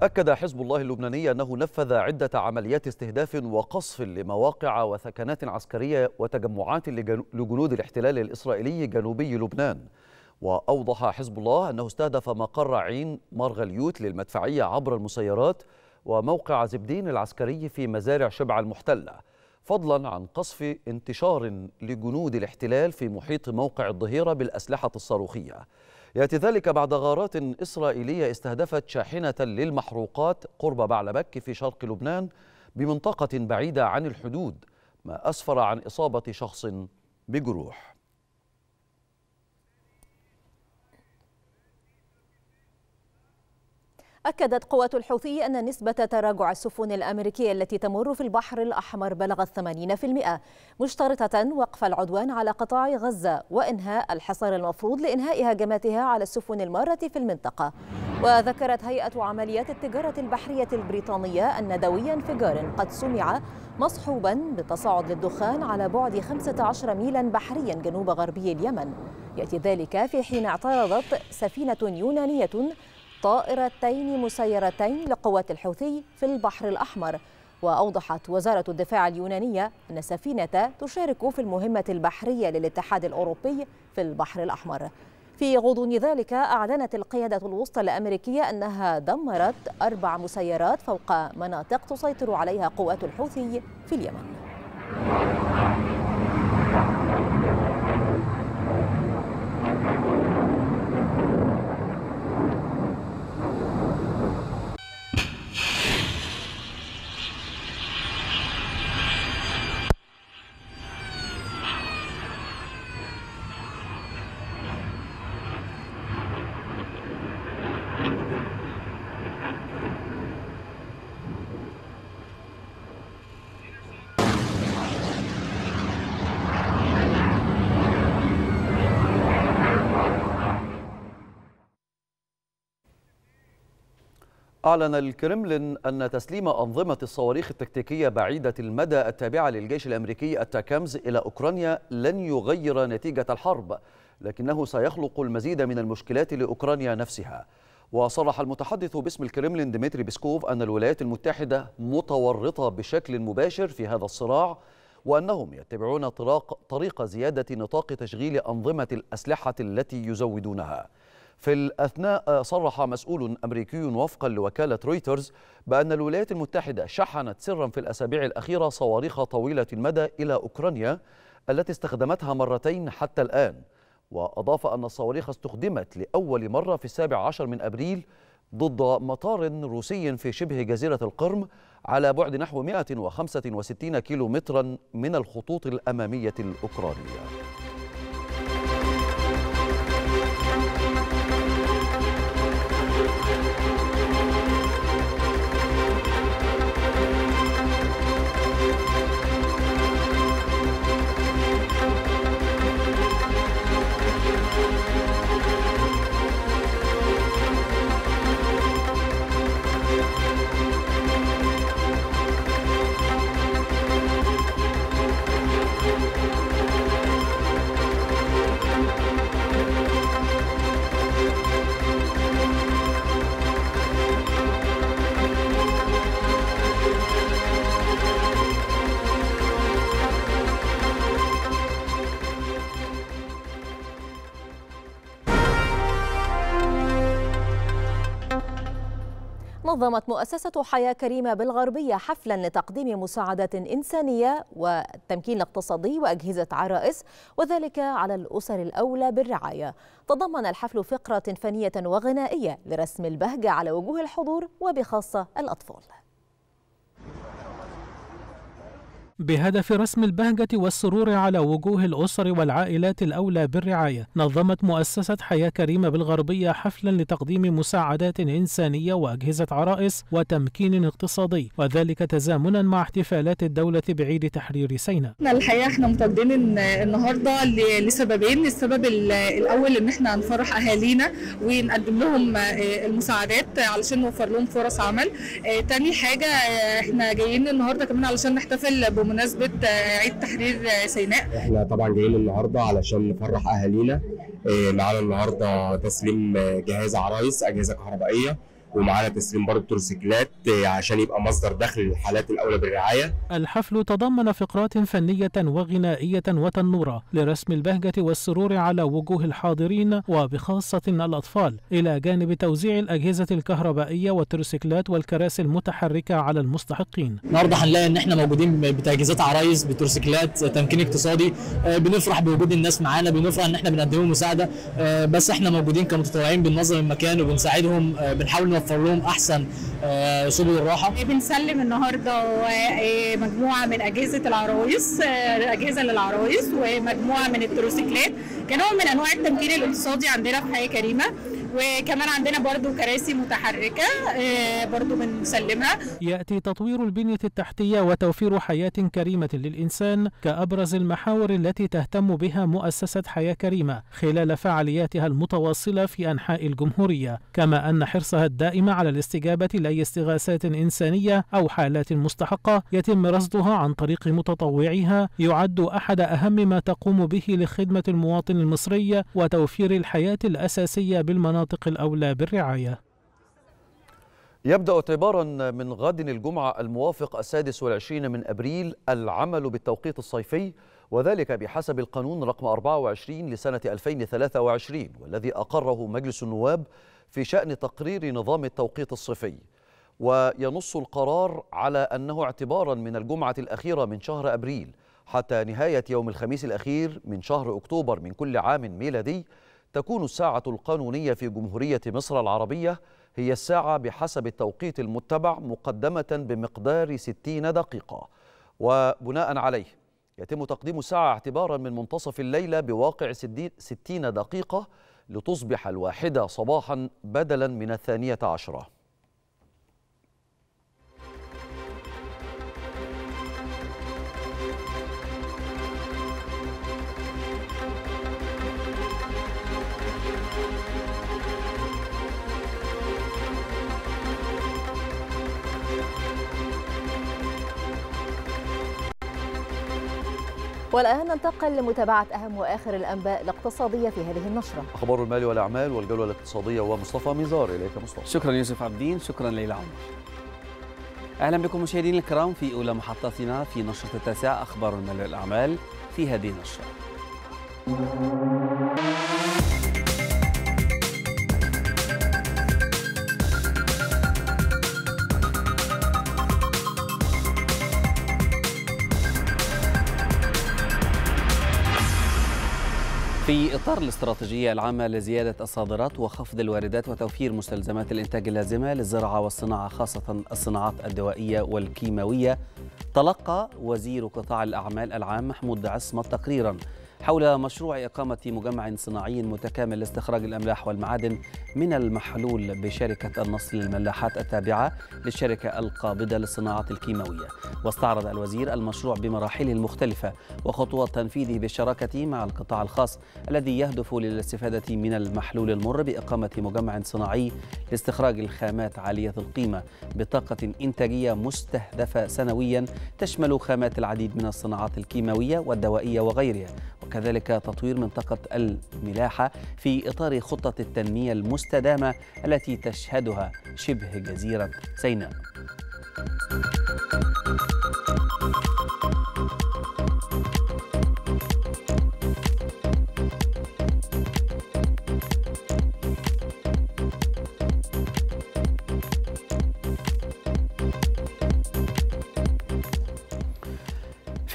أكد حزب الله اللبناني أنه نفذ عدة عمليات استهداف وقصف لمواقع وثكنات عسكرية وتجمعات لجنود الاحتلال الإسرائيلي جنوبي لبنان. وأوضح حزب الله أنه استهدف مقر عين مرغليوت للمدفعية عبر المسيرات وموقع زبدين العسكري في مزارع شبع المحتلة فضلا عن قصف انتشار لجنود الاحتلال في محيط موقع الظهيرة بالأسلحة الصاروخية. يأتي ذلك بعد غارات إسرائيلية استهدفت شاحنة للمحروقات قرب بعلبك في شرق لبنان بمنطقة بعيدة عن الحدود ما أسفر عن إصابة شخص بجروح. أكدت قوات الحوثي أن نسبة تراجع السفن الأمريكية التي تمر في البحر الأحمر بلغت 80% مشترطة وقف العدوان على قطاع غزة وإنهاء الحصار المفروض لإنهاء هجماتها على السفن المارة في المنطقة. وذكرت هيئة عمليات التجارة البحرية البريطانية أن دوي انفجار قد سمع مصحوبا بتصاعد للدخان على بعد 15 ميلا بحريا جنوب غربي اليمن. يأتي ذلك في حين اعترضت سفينة يونانية طائرتين مسيرتين لقوات الحوثي في البحر الأحمر. وأوضحت وزارة الدفاع اليونانية أن السفينة تشارك في المهمة البحرية للاتحاد الأوروبي في البحر الأحمر. في غضون ذلك أعلنت القيادة الوسطى الأمريكية أنها دمرت أربع مسيرات فوق مناطق تسيطر عليها قوات الحوثي في اليمن. أعلن الكرملين أن تسليم أنظمة الصواريخ التكتيكية بعيدة المدى التابعة للجيش الأمريكي التاكامز إلى أوكرانيا لن يغير نتيجة الحرب لكنه سيخلق المزيد من المشكلات لأوكرانيا نفسها. وصرح المتحدث باسم الكرملين ديمتري بيسكوف أن الولايات المتحدة متورطة بشكل مباشر في هذا الصراع وأنهم يتبعون طريق, زيادة نطاق تشغيل أنظمة الأسلحة التي يزودونها. في الأثناء صرح مسؤول أمريكي وفقا لوكالة رويترز بأن الولايات المتحدة شحنت سرا في الأسابيع الأخيرة صواريخ طويلة المدى إلى أوكرانيا التي استخدمتها مرتين حتى الآن. وأضاف أن الصواريخ استخدمت لأول مرة في السابع عشر من أبريل ضد مطار روسي في شبه جزيرة القرم على بعد نحو 165 كيلو مترا من الخطوط الأمامية الأوكرانية. نظمت مؤسسة حياة كريمة بالغربية حفلا لتقديم مساعدات إنسانية والتمكين الاقتصادي وأجهزة عرائس وذلك على الأسر الأولى بالرعاية. تضمن الحفل فقرة فنية وغنائية لرسم البهجة على وجوه الحضور وبخاصة الأطفال. بهدف رسم البهجة والسرور على وجوه الأسر والعائلات الأولى بالرعاية نظمت مؤسسة حياة كريمة بالغربية حفلا لتقديم مساعدات إنسانية وأجهزة عرائس وتمكين اقتصادي وذلك تزامنا مع احتفالات الدولة بعيد تحرير سيناء. إحنا الحقيقة إحنا متواجدين النهارده ل- لسببين السبب ال- الأول إن إحنا نفرح أهالينا ونقدم لهم آه، المساعدات علشان نوفر لهم فرص عمل. آه، تاني حاجة آه، إحنا جايين النهارده كمان علشان نحتفل بمناسبة آه، عيد تحرير آه، سيناء. إحنا طبعا جايين النهارده علشان نفرح أهالينا. إيه، معانا النهارده تسليم آه، جهاز عرايس أجهزة كهربائية. ومعانا تسليم برضه تروسيكلات آه، عشان يبقى مصدر دخل للحالات الأولى بالرعاية. الحفل تضمن فقرات فنية وغنائية وتنورة لرسم البهجة والسرور على وجوه الحاضرين وبخاصة الأطفال إلى جانب توزيع الأجهزة الكهربائية والتروسيكلات والكراسي المتحركة على المستحقين. النهارده هنلاقي إن إحنا موجودين بتجهيزات عرايس بتروسيكلات تمكين اقتصادي آه، بنفرح بوجود الناس معانا بنفرح إن إحنا بنقدم لهم مساعدة آه، بس إحنا موجودين كمتطوعين بننظم المكان وبنساعدهم آه، بنحاول نوفر لهم أحسن آه، سبل الراحة. بنسلم النهارده مجموعه من أجهزة العرايس آه، اجهزه للعرايس ومجموعة من التروسيكلات كنوع من أنواع التمكين الاقتصادي عندنا في حياة كريمة. وكمان عندنا برضو كراسي متحركة آه، برضو بنسلمها. يأتي تطوير البنية التحتية وتوفير حياة كريمة للإنسان كأبرز المحاور التي تهتم بها مؤسسة حياة كريمة خلال فعالياتها المتواصلة في أنحاء الجمهورية كما أن حرصها الدائم على الاستجابة لأي استغاثات إنسانية أو حالات مستحقة يتم رصدها عن طريق متطوعيها يعد أحد أهم ما تقوم به لخدمة المواطن المصري وتوفير الحياة الأساسية بالمناطق الأولى بالرعاية. يبدأ اعتبارا من غد الجمعة الموافق السادس والعشرين من أبريل العمل بالتوقيت الصيفي وذلك بحسب القانون رقم 24 لسنة 2023 والذي أقره مجلس النواب في شأن تقرير نظام التوقيت الصيفي. وينص القرار على أنه اعتبارا من الجمعة الأخيرة من شهر أبريل حتى نهاية يوم الخميس الأخير من شهر أكتوبر من كل عام ميلادي تكون الساعة القانونية في جمهورية مصر العربية هي الساعة بحسب التوقيت المتبع مقدمة بمقدار 60 دقيقة. وبناء عليه يتم تقديم الساعة اعتبارا من منتصف الليلة بواقع 60 دقيقة لتصبح الواحدة صباحا بدلا من الثانية عشرة. والآن ننتقل لمتابعة أهم وآخر الأنباء الاقتصادية في هذه النشرة. أخبار المال والأعمال والجولة الاقتصادية ومصطفى ميزار إليك مصطفى. شكرا يوسف عبدين شكرا ليلى عمر. أهلا بكم مشاهدينا الكرام في أولى محطاتنا في نشرة التاسعة أخبار المال والأعمال في هذه النشرة. في إطار الاستراتيجية العامة لزيادة الصادرات وخفض الواردات وتوفير مستلزمات الإنتاج اللازمة للزراعة والصناعة خاصة الصناعات الدوائية والكيماوية. تلقى وزير قطاع الأعمال العام محمود عصمت تقريرا. حول مشروع إقامة مجمع صناعي متكامل لاستخراج الأملاح والمعادن من المحلول بشركة النصر للملاحات التابعة للشركة القابضة للصناعات الكيماوية. واستعرض الوزير المشروع بمراحله المختلفة وخطوات تنفيذه بالشراكة مع القطاع الخاص الذي يهدف للاستفادة من المحلول المر بإقامة مجمع صناعي لاستخراج الخامات عالية القيمة بطاقة إنتاجية مستهدفة سنويا تشمل خامات العديد من الصناعات الكيماوية والدوائية وغيرها. وكذلك تطوير منطقة الملاحة في إطار خطة التنمية المستدامة التي تشهدها شبه جزيرة سيناء.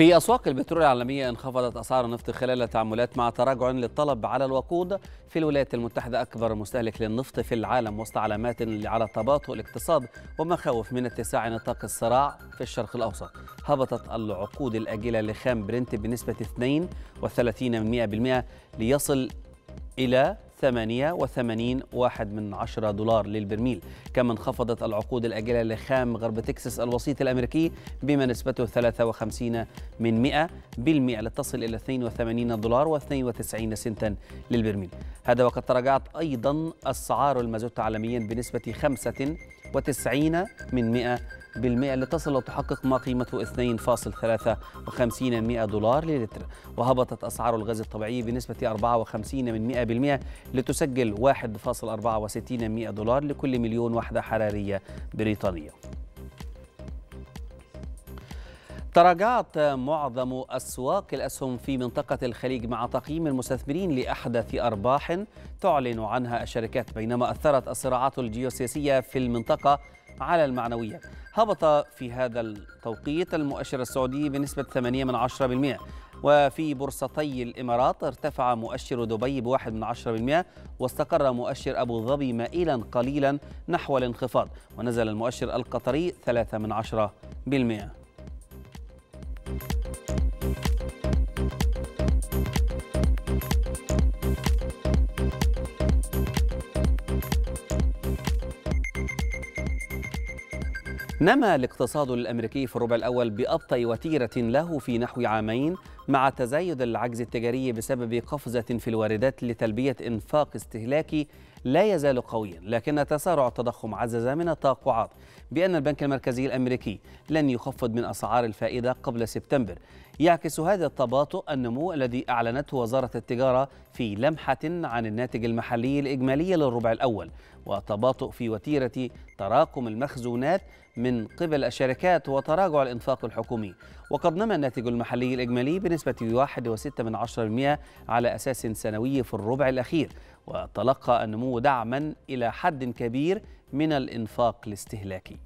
في أسواق البترول العالمية انخفضت أسعار النفط خلال التعاملات مع تراجع للطلب على الوقود. في الولايات المتحدة أكبر مستهلك للنفط في العالم وسط علامات على تباطؤ الاقتصاد ومخاوف من اتساع نطاق الصراع في الشرق الأوسط. هبطت العقود الآجلة لخام برنت بنسبة 32% ليصل إلى 88 واحد من عشرة دولار للبرميل. كما انخفضت العقود الأجلة لخام غرب تكساس الوسيط الأمريكي بما نسبته 53 من 100 بالمئة لتصل إلى 82 دولار و92 سنتا للبرميل. هذا وقد تراجعت أيضا أسعار المازوت عالميا بنسبة 95 من 100 بالمئة لتصل وتحقق ما قيمته 2.53 من دولار للتر وهبطت أسعار الغاز الطبيعي بنسبة 54 من 100 بالمئة لتسجل 1.64 من دولار لكل مليون وحدة حرارية بريطانية. تراجعت معظم أسواق الأسهم في منطقة الخليج مع تقييم المستثمرين لأحدث أرباح تعلن عنها الشركات بينما أثرت الصراعات الجيوسياسية في المنطقة على المعنويات هبط في هذا التوقيت المؤشر السعودي بنسبة 8 من 10% وفي بورصتي الإمارات ارتفع مؤشر دبي بواحد من عشرة بالمئة واستقر مؤشر أبو ظبي مائلا قليلا نحو الانخفاض ونزل المؤشر القطري ثلاثة من عشرة بالمئة. نما الاقتصاد الأمريكي في الربع الأول بأبطأ وتيرة له في نحو عامين مع تزايد العجز التجاري بسبب قفزة في الواردات لتلبية إنفاق استهلاكي لا يزال قويا لكن تسارع التضخم عزز من التوقعات بأن البنك المركزي الأمريكي لن يخفض من أسعار الفائدة قبل سبتمبر. يعكس هذا التباطؤ النمو الذي أعلنته وزارة التجارة في لمحة عن الناتج المحلي الإجمالي للربع الأول وتباطؤ في وتيرة تراكم المخزونات من قبل الشركات وتراجع الإنفاق الحكومي. وقد نما الناتج المحلي الإجمالي بنسبة 1.6% على أساس سنوي في الربع الأخير وتلقى النمو دعما إلى حد كبير من الإنفاق الاستهلاكي.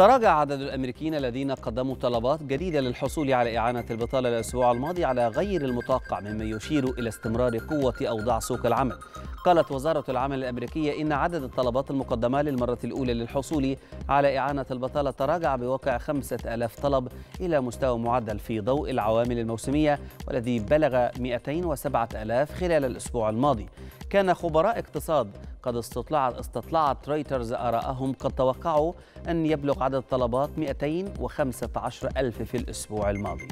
تراجع عدد الأمريكيين الذين قدموا طلبات جديدة للحصول على إعانة البطالة الأسبوع الماضي على غير المتوقع مما يشير إلى استمرار قوة أوضاع سوق العمل. قالت وزارة العمل الأمريكية إن عدد الطلبات المقدمة للمرة الأولى للحصول على إعانة البطالة تراجع بواقع 5000 طلب إلى مستوى معدل في ضوء العوامل الموسمية والذي بلغ 207000 خلال الأسبوع الماضي. كان خبراء اقتصاد قد استطلعت رويترز آراءهم قد توقعوا أن يبلغ عدد الطلبات 215 ألف في الأسبوع الماضي.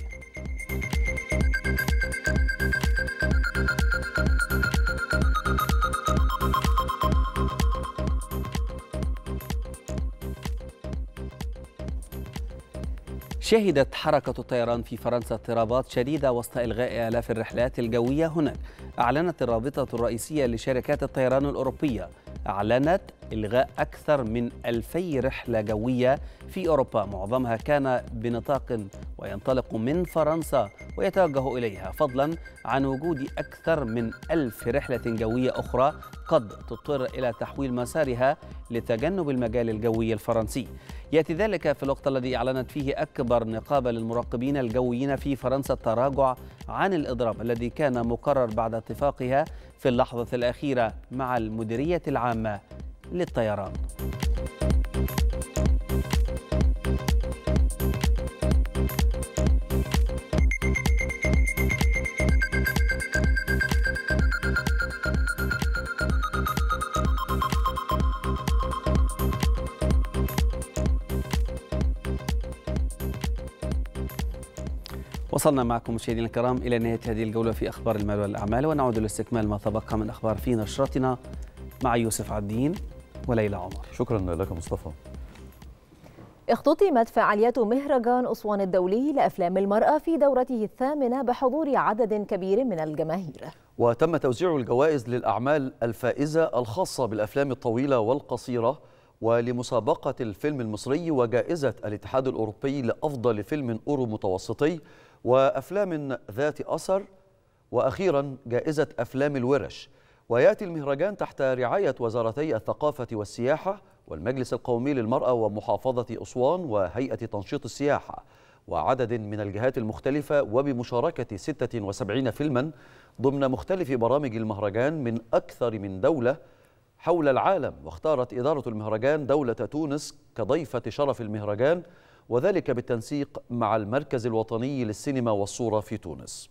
شهدت حركة الطيران في فرنسا اضطرابات شديدة وسط إلغاء آلاف الرحلات الجوية هناك. أعلنت الرابطة الرئيسية لشركات الطيران الأوروبية أعلنت إلغاء أكثر من ألفي رحلة جوية في أوروبا. معظمها كان بنطاق وينطلق من فرنسا ويتوجه إليها. فضلا عن وجود أكثر من ألف رحلة جوية أخرى قد تضطر إلى تحويل مسارها لتجنب المجال الجوي الفرنسي. يأتي ذلك في الوقت الذي أعلنت فيه أكبر نقابة للمراقبين الجويين في فرنسا التراجع عن الإضراب الذي كان مقرر بعد اتفاقها في اللحظة الأخيرة مع المديرية العامة للطيران. وصلنا معكم مشاهدينا الكرام إلى نهاية هذه الجولة في أخبار المال والأعمال ونعود لاستكمال ما تبقى من أخبار في نشرتنا مع يوسف عدين وليلى عمر. شكرا لك مصطفى. اختتمت فعاليات مهرجان أسوان الدولي لأفلام المرأة في دورته الثامنة بحضور عدد كبير من الجماهير. وتم توزيع الجوائز للأعمال الفائزة الخاصة بالأفلام الطويلة والقصيرة ولمسابقة الفيلم المصري وجائزة الاتحاد الأوروبي لأفضل فيلم أورو متوسطي وأفلام ذات أثر وأخيرا جائزة أفلام الورش. ويأتي المهرجان تحت رعاية وزارتي الثقافة والسياحة والمجلس القومي للمرأة ومحافظة أسوان وهيئة تنشيط السياحة. وعدد من الجهات المختلفة وبمشاركة 76 فيلما ضمن مختلف برامج المهرجان من أكثر من دولة حول العالم. واختارت إدارة المهرجان دولة تونس كضيفة شرف المهرجان وذلك بالتنسيق مع المركز الوطني للسينما والصورة في تونس.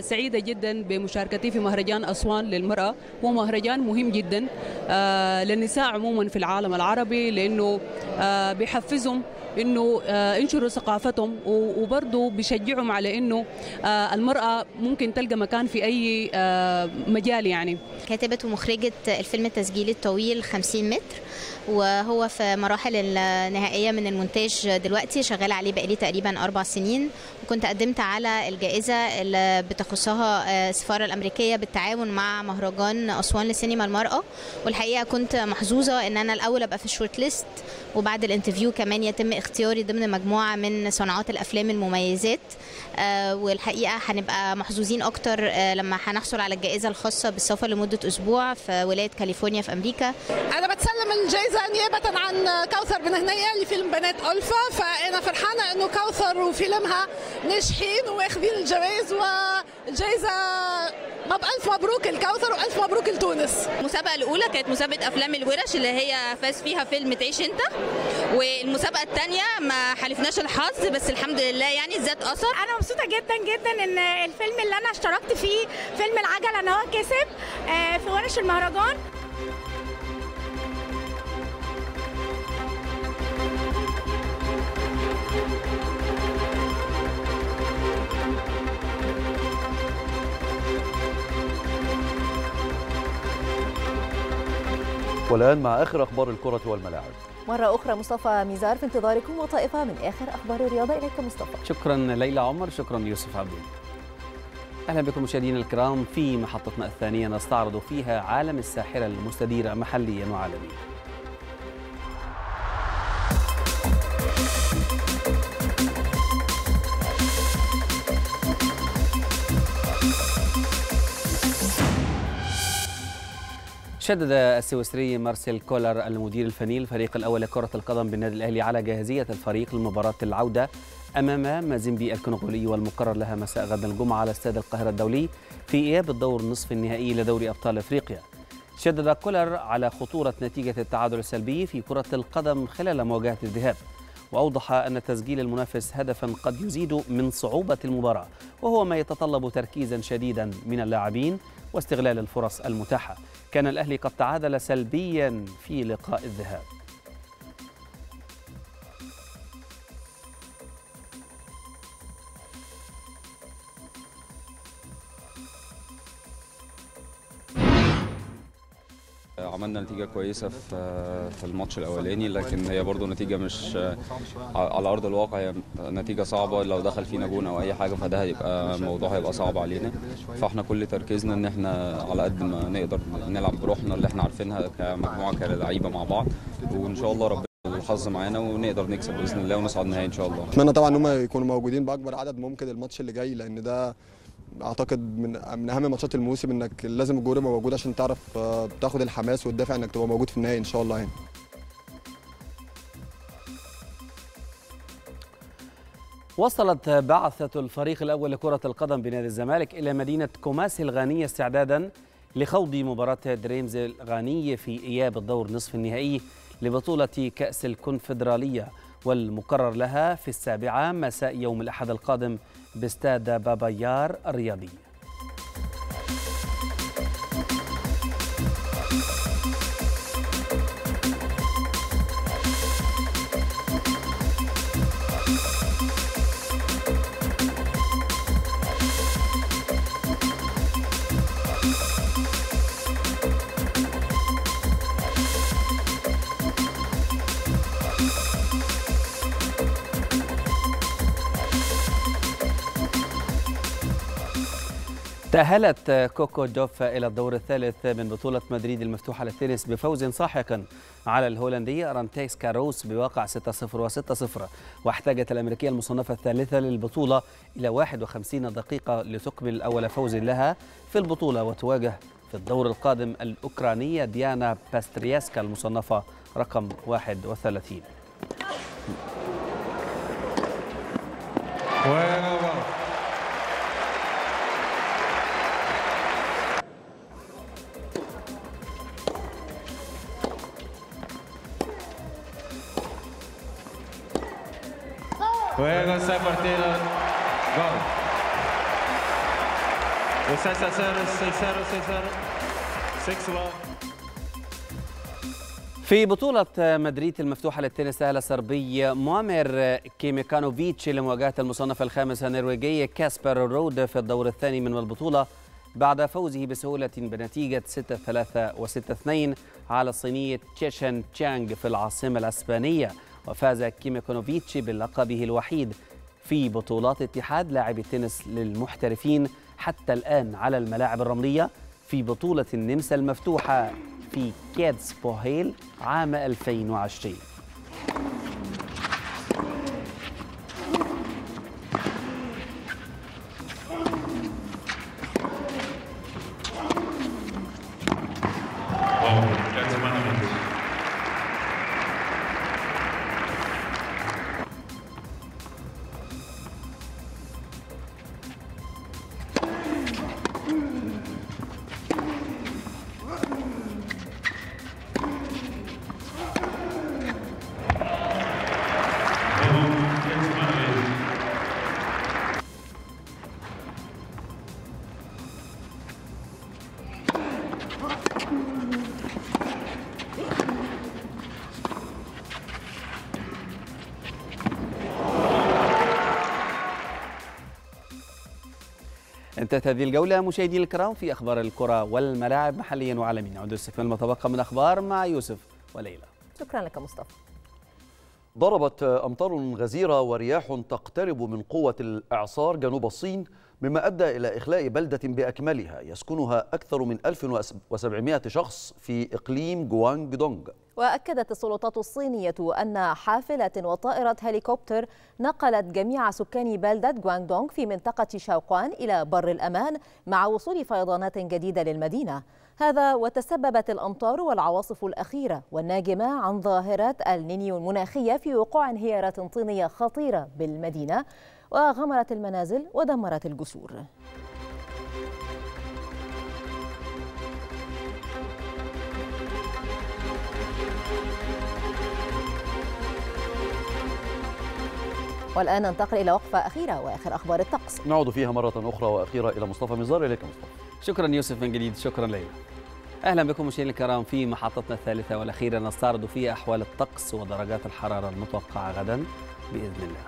سعيدة جدا بمشاركتي في مهرجان أسوان للمرأة. هو مهرجان مهم جدا آه للنساء عموما في العالم العربي لأنه آه بيحفزهم إنه آه ينشروا ثقافتهم وبرضه بيشجعهم على إنه آه المرأة ممكن تلقى مكان في أي آه مجال يعني. كاتبة ومخرجه الفيلم التسجيلي الطويل 50 متر وهو في مراحل النهائية من المونتاج دلوقتي شغاله عليه بقالي تقريبا أربع سنين وكنت قدمت على الجائزة اللي بتخصها السفارة الأمريكية بالتعاون مع مهرجان أسوان لسينما المرأة. والحقيقة كنت محظوظة إن أنا الأول أبقى في ال short list وبعد ال interview كمان يتم اختياري ضمن مجموعة من صناعات الأفلام المميزات. آه والحقيقة هنبقى محظوظين أكتر آه لما هنحصل على الجائزة الخاصة بالسفر لمدة أسبوع في ولاية كاليفورنيا في أمريكا. أنا بتسلم الجائزة نيابة عن كوثر. بن هنيه لفيلم بنات ألفا. فأنا فرحانة إنه كوثر وفيلمها ناجحين واخذين الجوائز. والجائزة مب ألف مبروك الكوثر وألف مبروك لتونس. المسابقة الأولى كانت مسابقة أفلام الورش اللي هي فاز فيها فيلم تعيش أنت. والمسابقة ثانية ما حالفناش الحظ بس الحمد لله يعني ذات أثر. أنا مبسوطة جدا جدا إن الفيلم اللي أنا اشتركت فيه فيلم العجلة إن هو كسب آه، في ورش المهرجان. والآن مع آخر أخبار الكرة والملاعب. مرة أخرى مصطفى ميزار في انتظاركم وطائفة من آخر أخبار الرياضة. إليك مصطفى. شكرا ليلى عمر شكرا يوسف عبدين أهلا بكم مشاهدينا الكرام في محطتنا الثانية نستعرض فيها عالم الساحرة المستديرة محليا وعالميا. شدد السويسري مارسيل كولر المدير الفني للفريق الأول لكرة القدم بالنادي الأهلي على جاهزية الفريق لمباراة العودة أمام مازيمبي الكونغولي والمقرر لها مساء غد الجمعة على استاد القاهرة الدولي في إياب الدور نصف النهائي لدوري أبطال أفريقيا. شدد كولر على خطورة نتيجة التعادل السلبي في كرة القدم خلال مواجهة الذهاب. وأوضح أن تسجيل المنافس هدفا قد يزيد من صعوبة المباراة وهو ما يتطلب تركيزا شديدا من اللاعبين واستغلال الفرص المتاحة. كان الأهلي قد تعادل سلبيا في لقاء الذهاب. عملنا نتيجة كويسة في في الماتش الأولاني لكن هي برضو نتيجة مش على أرض الواقع هي نتيجة صعبة. لو دخل فينا جون أو أي حاجة فده هيبقى الموضوع هيبقى صعب علينا. فإحنا كل تركيزنا إن إحنا على قد ما نقدر نلعب بروحنا اللي إحنا عارفينها كمجموعة كلعيبة مع بعض. وإن شاء الله ربنا الحظ معانا ونقدر نكسب بإذن الله ونصعد النهائي إن شاء الله. أتمنى طبعا إن هم يكونوا موجودين بأكبر عدد ممكن الماتش اللي جاي لأن ده أعتقد من من أهم ماتشات الموسم إنك لازم الجمهور يبقى موجود عشان تعرف تاخد الحماس والدافع إنك تبقى موجود في النهائي إن شاء الله يعني. وصلت بعثة الفريق الأول لكرة القدم بنادي الزمالك إلى مدينة كوماسي الغانية استعدادا لخوض مباراة دريمز الغانية في إياب الدور نصف النهائي لبطولة كأس الكونفدرالية والمقرر لها في السابعة مساء يوم الأحد القادم باستاد بابا يار الرياضي. تأهلت كوكو جوف إلى الدور الثالث من بطولة مدريد المفتوحة للتنس بفوز ساحق على الهولندية أرانتكسا روس بواقع 6-0 و6-0 واحتاجت الأمريكية المصنفة الثالثة للبطولة إلى 51 دقيقة لتكمل أول فوز لها في البطولة وتواجه في الدور القادم الأوكرانية ديانا باسترياسكا المصنفة رقم 31 في بطولة مدريد المفتوحة للتنس تأهل الصربي ميومير كيتسمانوفيتش لمواجهة المصنف الخامس النرويجي كاسبر رود في الدور الثاني من البطولة بعد فوزه بسهولة بنتيجة 6-3 و6-2 على الصيني تشيشن تشانغ في العاصمة الأسبانية وفاز كيتسمانوفيتش بلقبه الوحيد في بطولات اتحاد لاعب التنس للمحترفين حتى الآن على الملاعب الرملية في بطولة النمسا المفتوحة في كيدز بوهيل عام 2020 انتهت هذه الجولة مشاهدينا الكرام في أخبار الكرة والملاعب محليا وعالميا. نعود لاستكمال ما تبقى من أخبار مع يوسف وليلى. شكرا لك مصطفى. ضربت أمطار غزيرة ورياح تقترب من قوة الإعصار جنوب الصين مما أدى إلى إخلاء بلدة بأكملها. يسكنها أكثر من 1700 شخص في إقليم جوانج دونغ وأكدت السلطات الصينية أن حافلة وطائرة هليكوبتر نقلت جميع سكان بلدة جواندونغ في منطقة شاوقوان إلى بر الأمان مع وصول فيضانات جديدة للمدينة. هذا وتسببت الأمطار والعواصف الأخيرة والناجمة عن ظاهرة النينيو المناخية في وقوع انهيارات طينية خطيرة بالمدينة وغمرت المنازل ودمرت الجسور. والآن ننتقل إلى وقفة أخيرة وآخر أخبار الطقس. نعود فيها مرة أخرى وأخيرة إلى مصطفى مزار. إليك مصطفى. شكرا يوسف من جديد شكرا ليلى أهلا بكم مشاهدينا الكرام في محطتنا الثالثة والأخيرة نستعرض فيها أحوال الطقس ودرجات الحرارة المتوقعة غدا بإذن الله.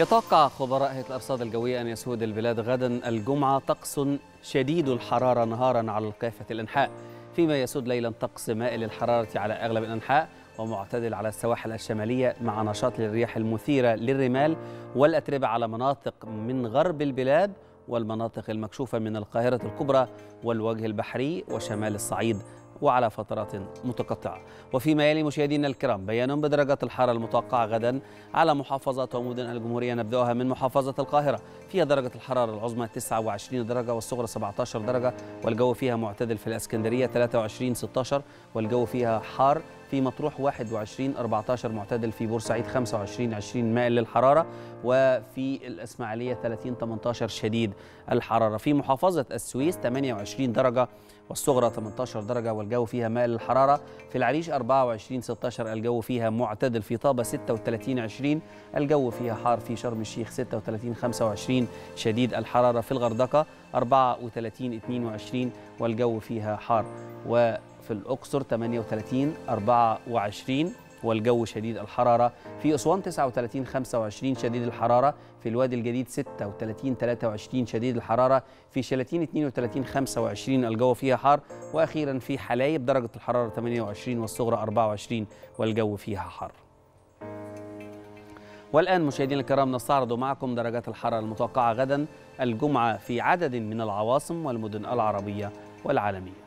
يتوقع خبراء هيئة الأرصاد الجوية أن يسود البلاد غدا الجمعة طقس شديد الحرارة نهارا على كافة الأنحاء فيما يسود ليلا طقس مائل الحرارة على أغلب الأنحاء ومعتدل على السواحل الشمالية مع نشاط للرياح المثيرة للرمال والأتربة على مناطق من غرب البلاد والمناطق المكشوفة من القاهرة الكبرى والوجه البحري وشمال الصعيد. وعلى فترات متقطعة. وفيما يلي مشاهدينا الكرام بيان بدرجات الحرارة المتوقعة غدا على محافظات ومدن الجمهورية نبدأها من محافظة القاهرة. فيها درجة الحرارة العظمى 29 درجة والصغرى 17 درجة والجو فيها معتدل في الإسكندرية 23 16 والجو فيها حار في مطروح 21 14 معتدل في بورسعيد 25 20 مائل للحرارة وفي الإسماعيلية 30 18 شديد الحرارة. في محافظة السويس 28 درجة والصغرى 18 درجة والجو فيها مائل للحرارة. في العريش 24 16 الجو فيها معتدل في طابة 36 20 الجو فيها حار في شرم الشيخ 36 25 شديد الحرارة في الغردقة 34 22 والجو فيها حار. وفي الأقصر 38 24 والجو شديد الحرارة في أسوان 39 25 شديد الحرارة في الوادي الجديد 36 23 شديد الحرارة في شلاتين 32 25 الجو فيها حار وأخيرا في حلايب درجة الحرارة 28 والصغرى 24 والجو فيها حار. والآن مشاهدينا الكرام نستعرض معكم درجات الحرارة المتوقعة غدا الجمعة في عدد من العواصم والمدن العربية والعالمية.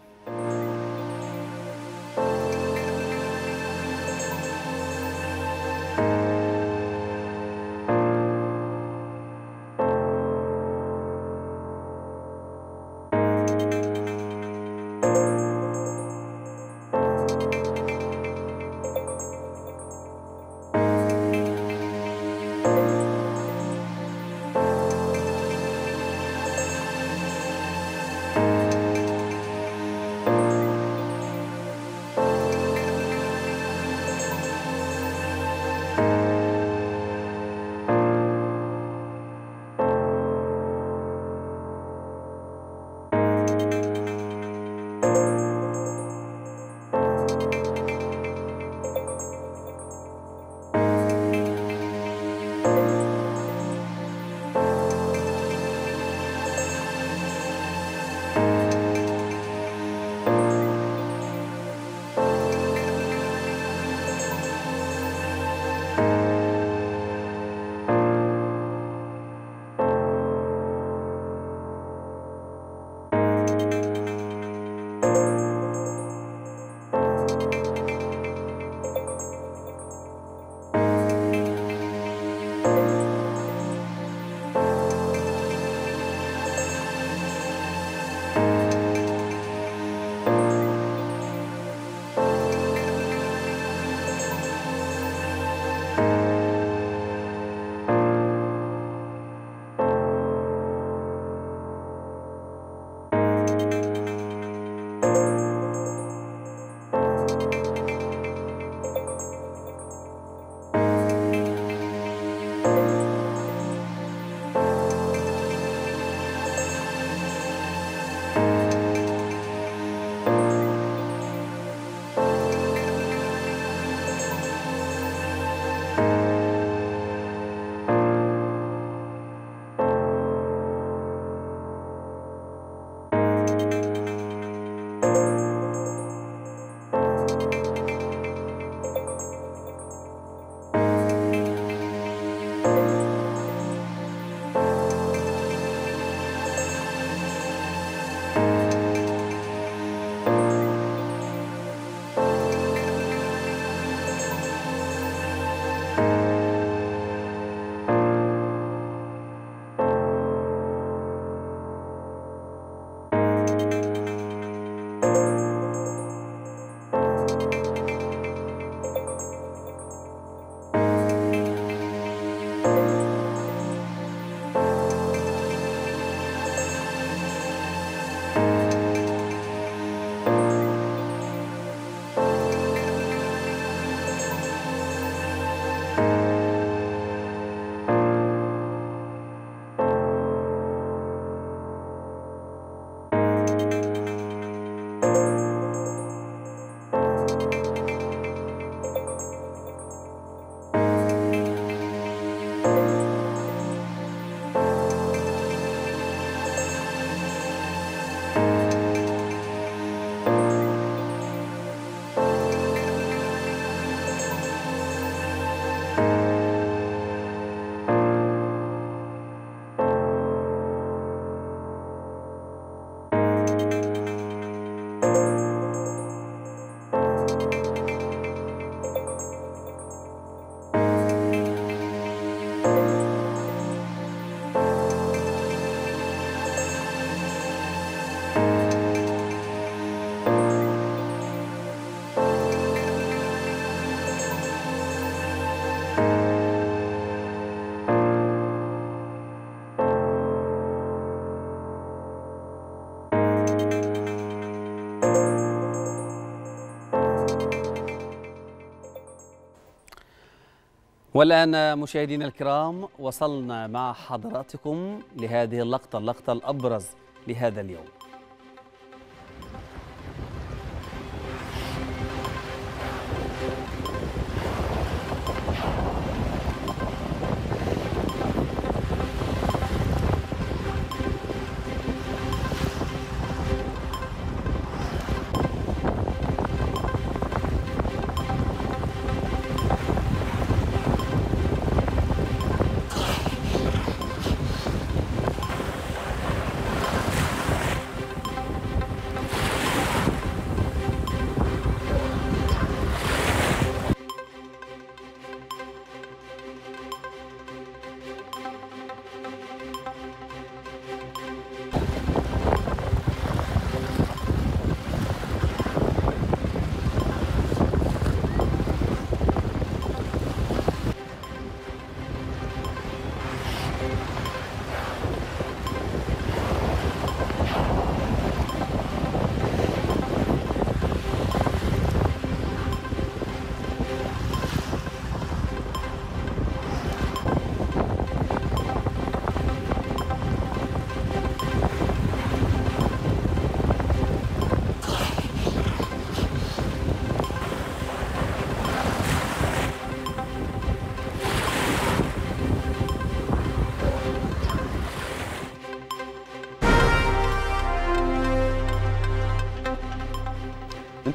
والآن مشاهدينا الكرام وصلنا مع حضراتكم لهذه اللقطة اللقطة الأبرز لهذا اليوم.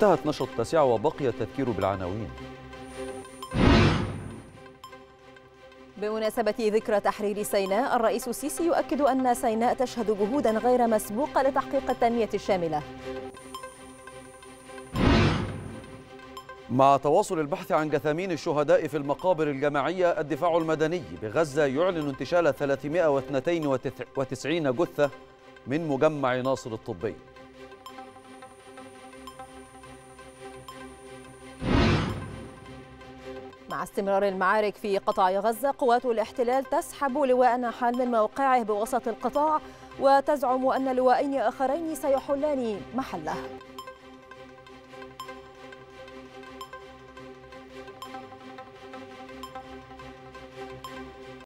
انتهت نشرة التاسعة وبقي التذكير بالعناوين. بمناسبة ذكرى تحرير سيناء الرئيس السيسي يؤكد أن سيناء تشهد جهودا غير مسبوقة لتحقيق التنمية الشاملة. مع تواصل البحث عن جثامين الشهداء في المقابر الجماعية الدفاع المدني بغزة يعلن انتشال 392 جثة من مجمع ناصر الطبي. استمرار المعارك في قطاع غزة قوات الاحتلال تسحب لواء نحال من موقعه بوسط القطاع وتزعم أن لواءين آخرين سيحلان محله.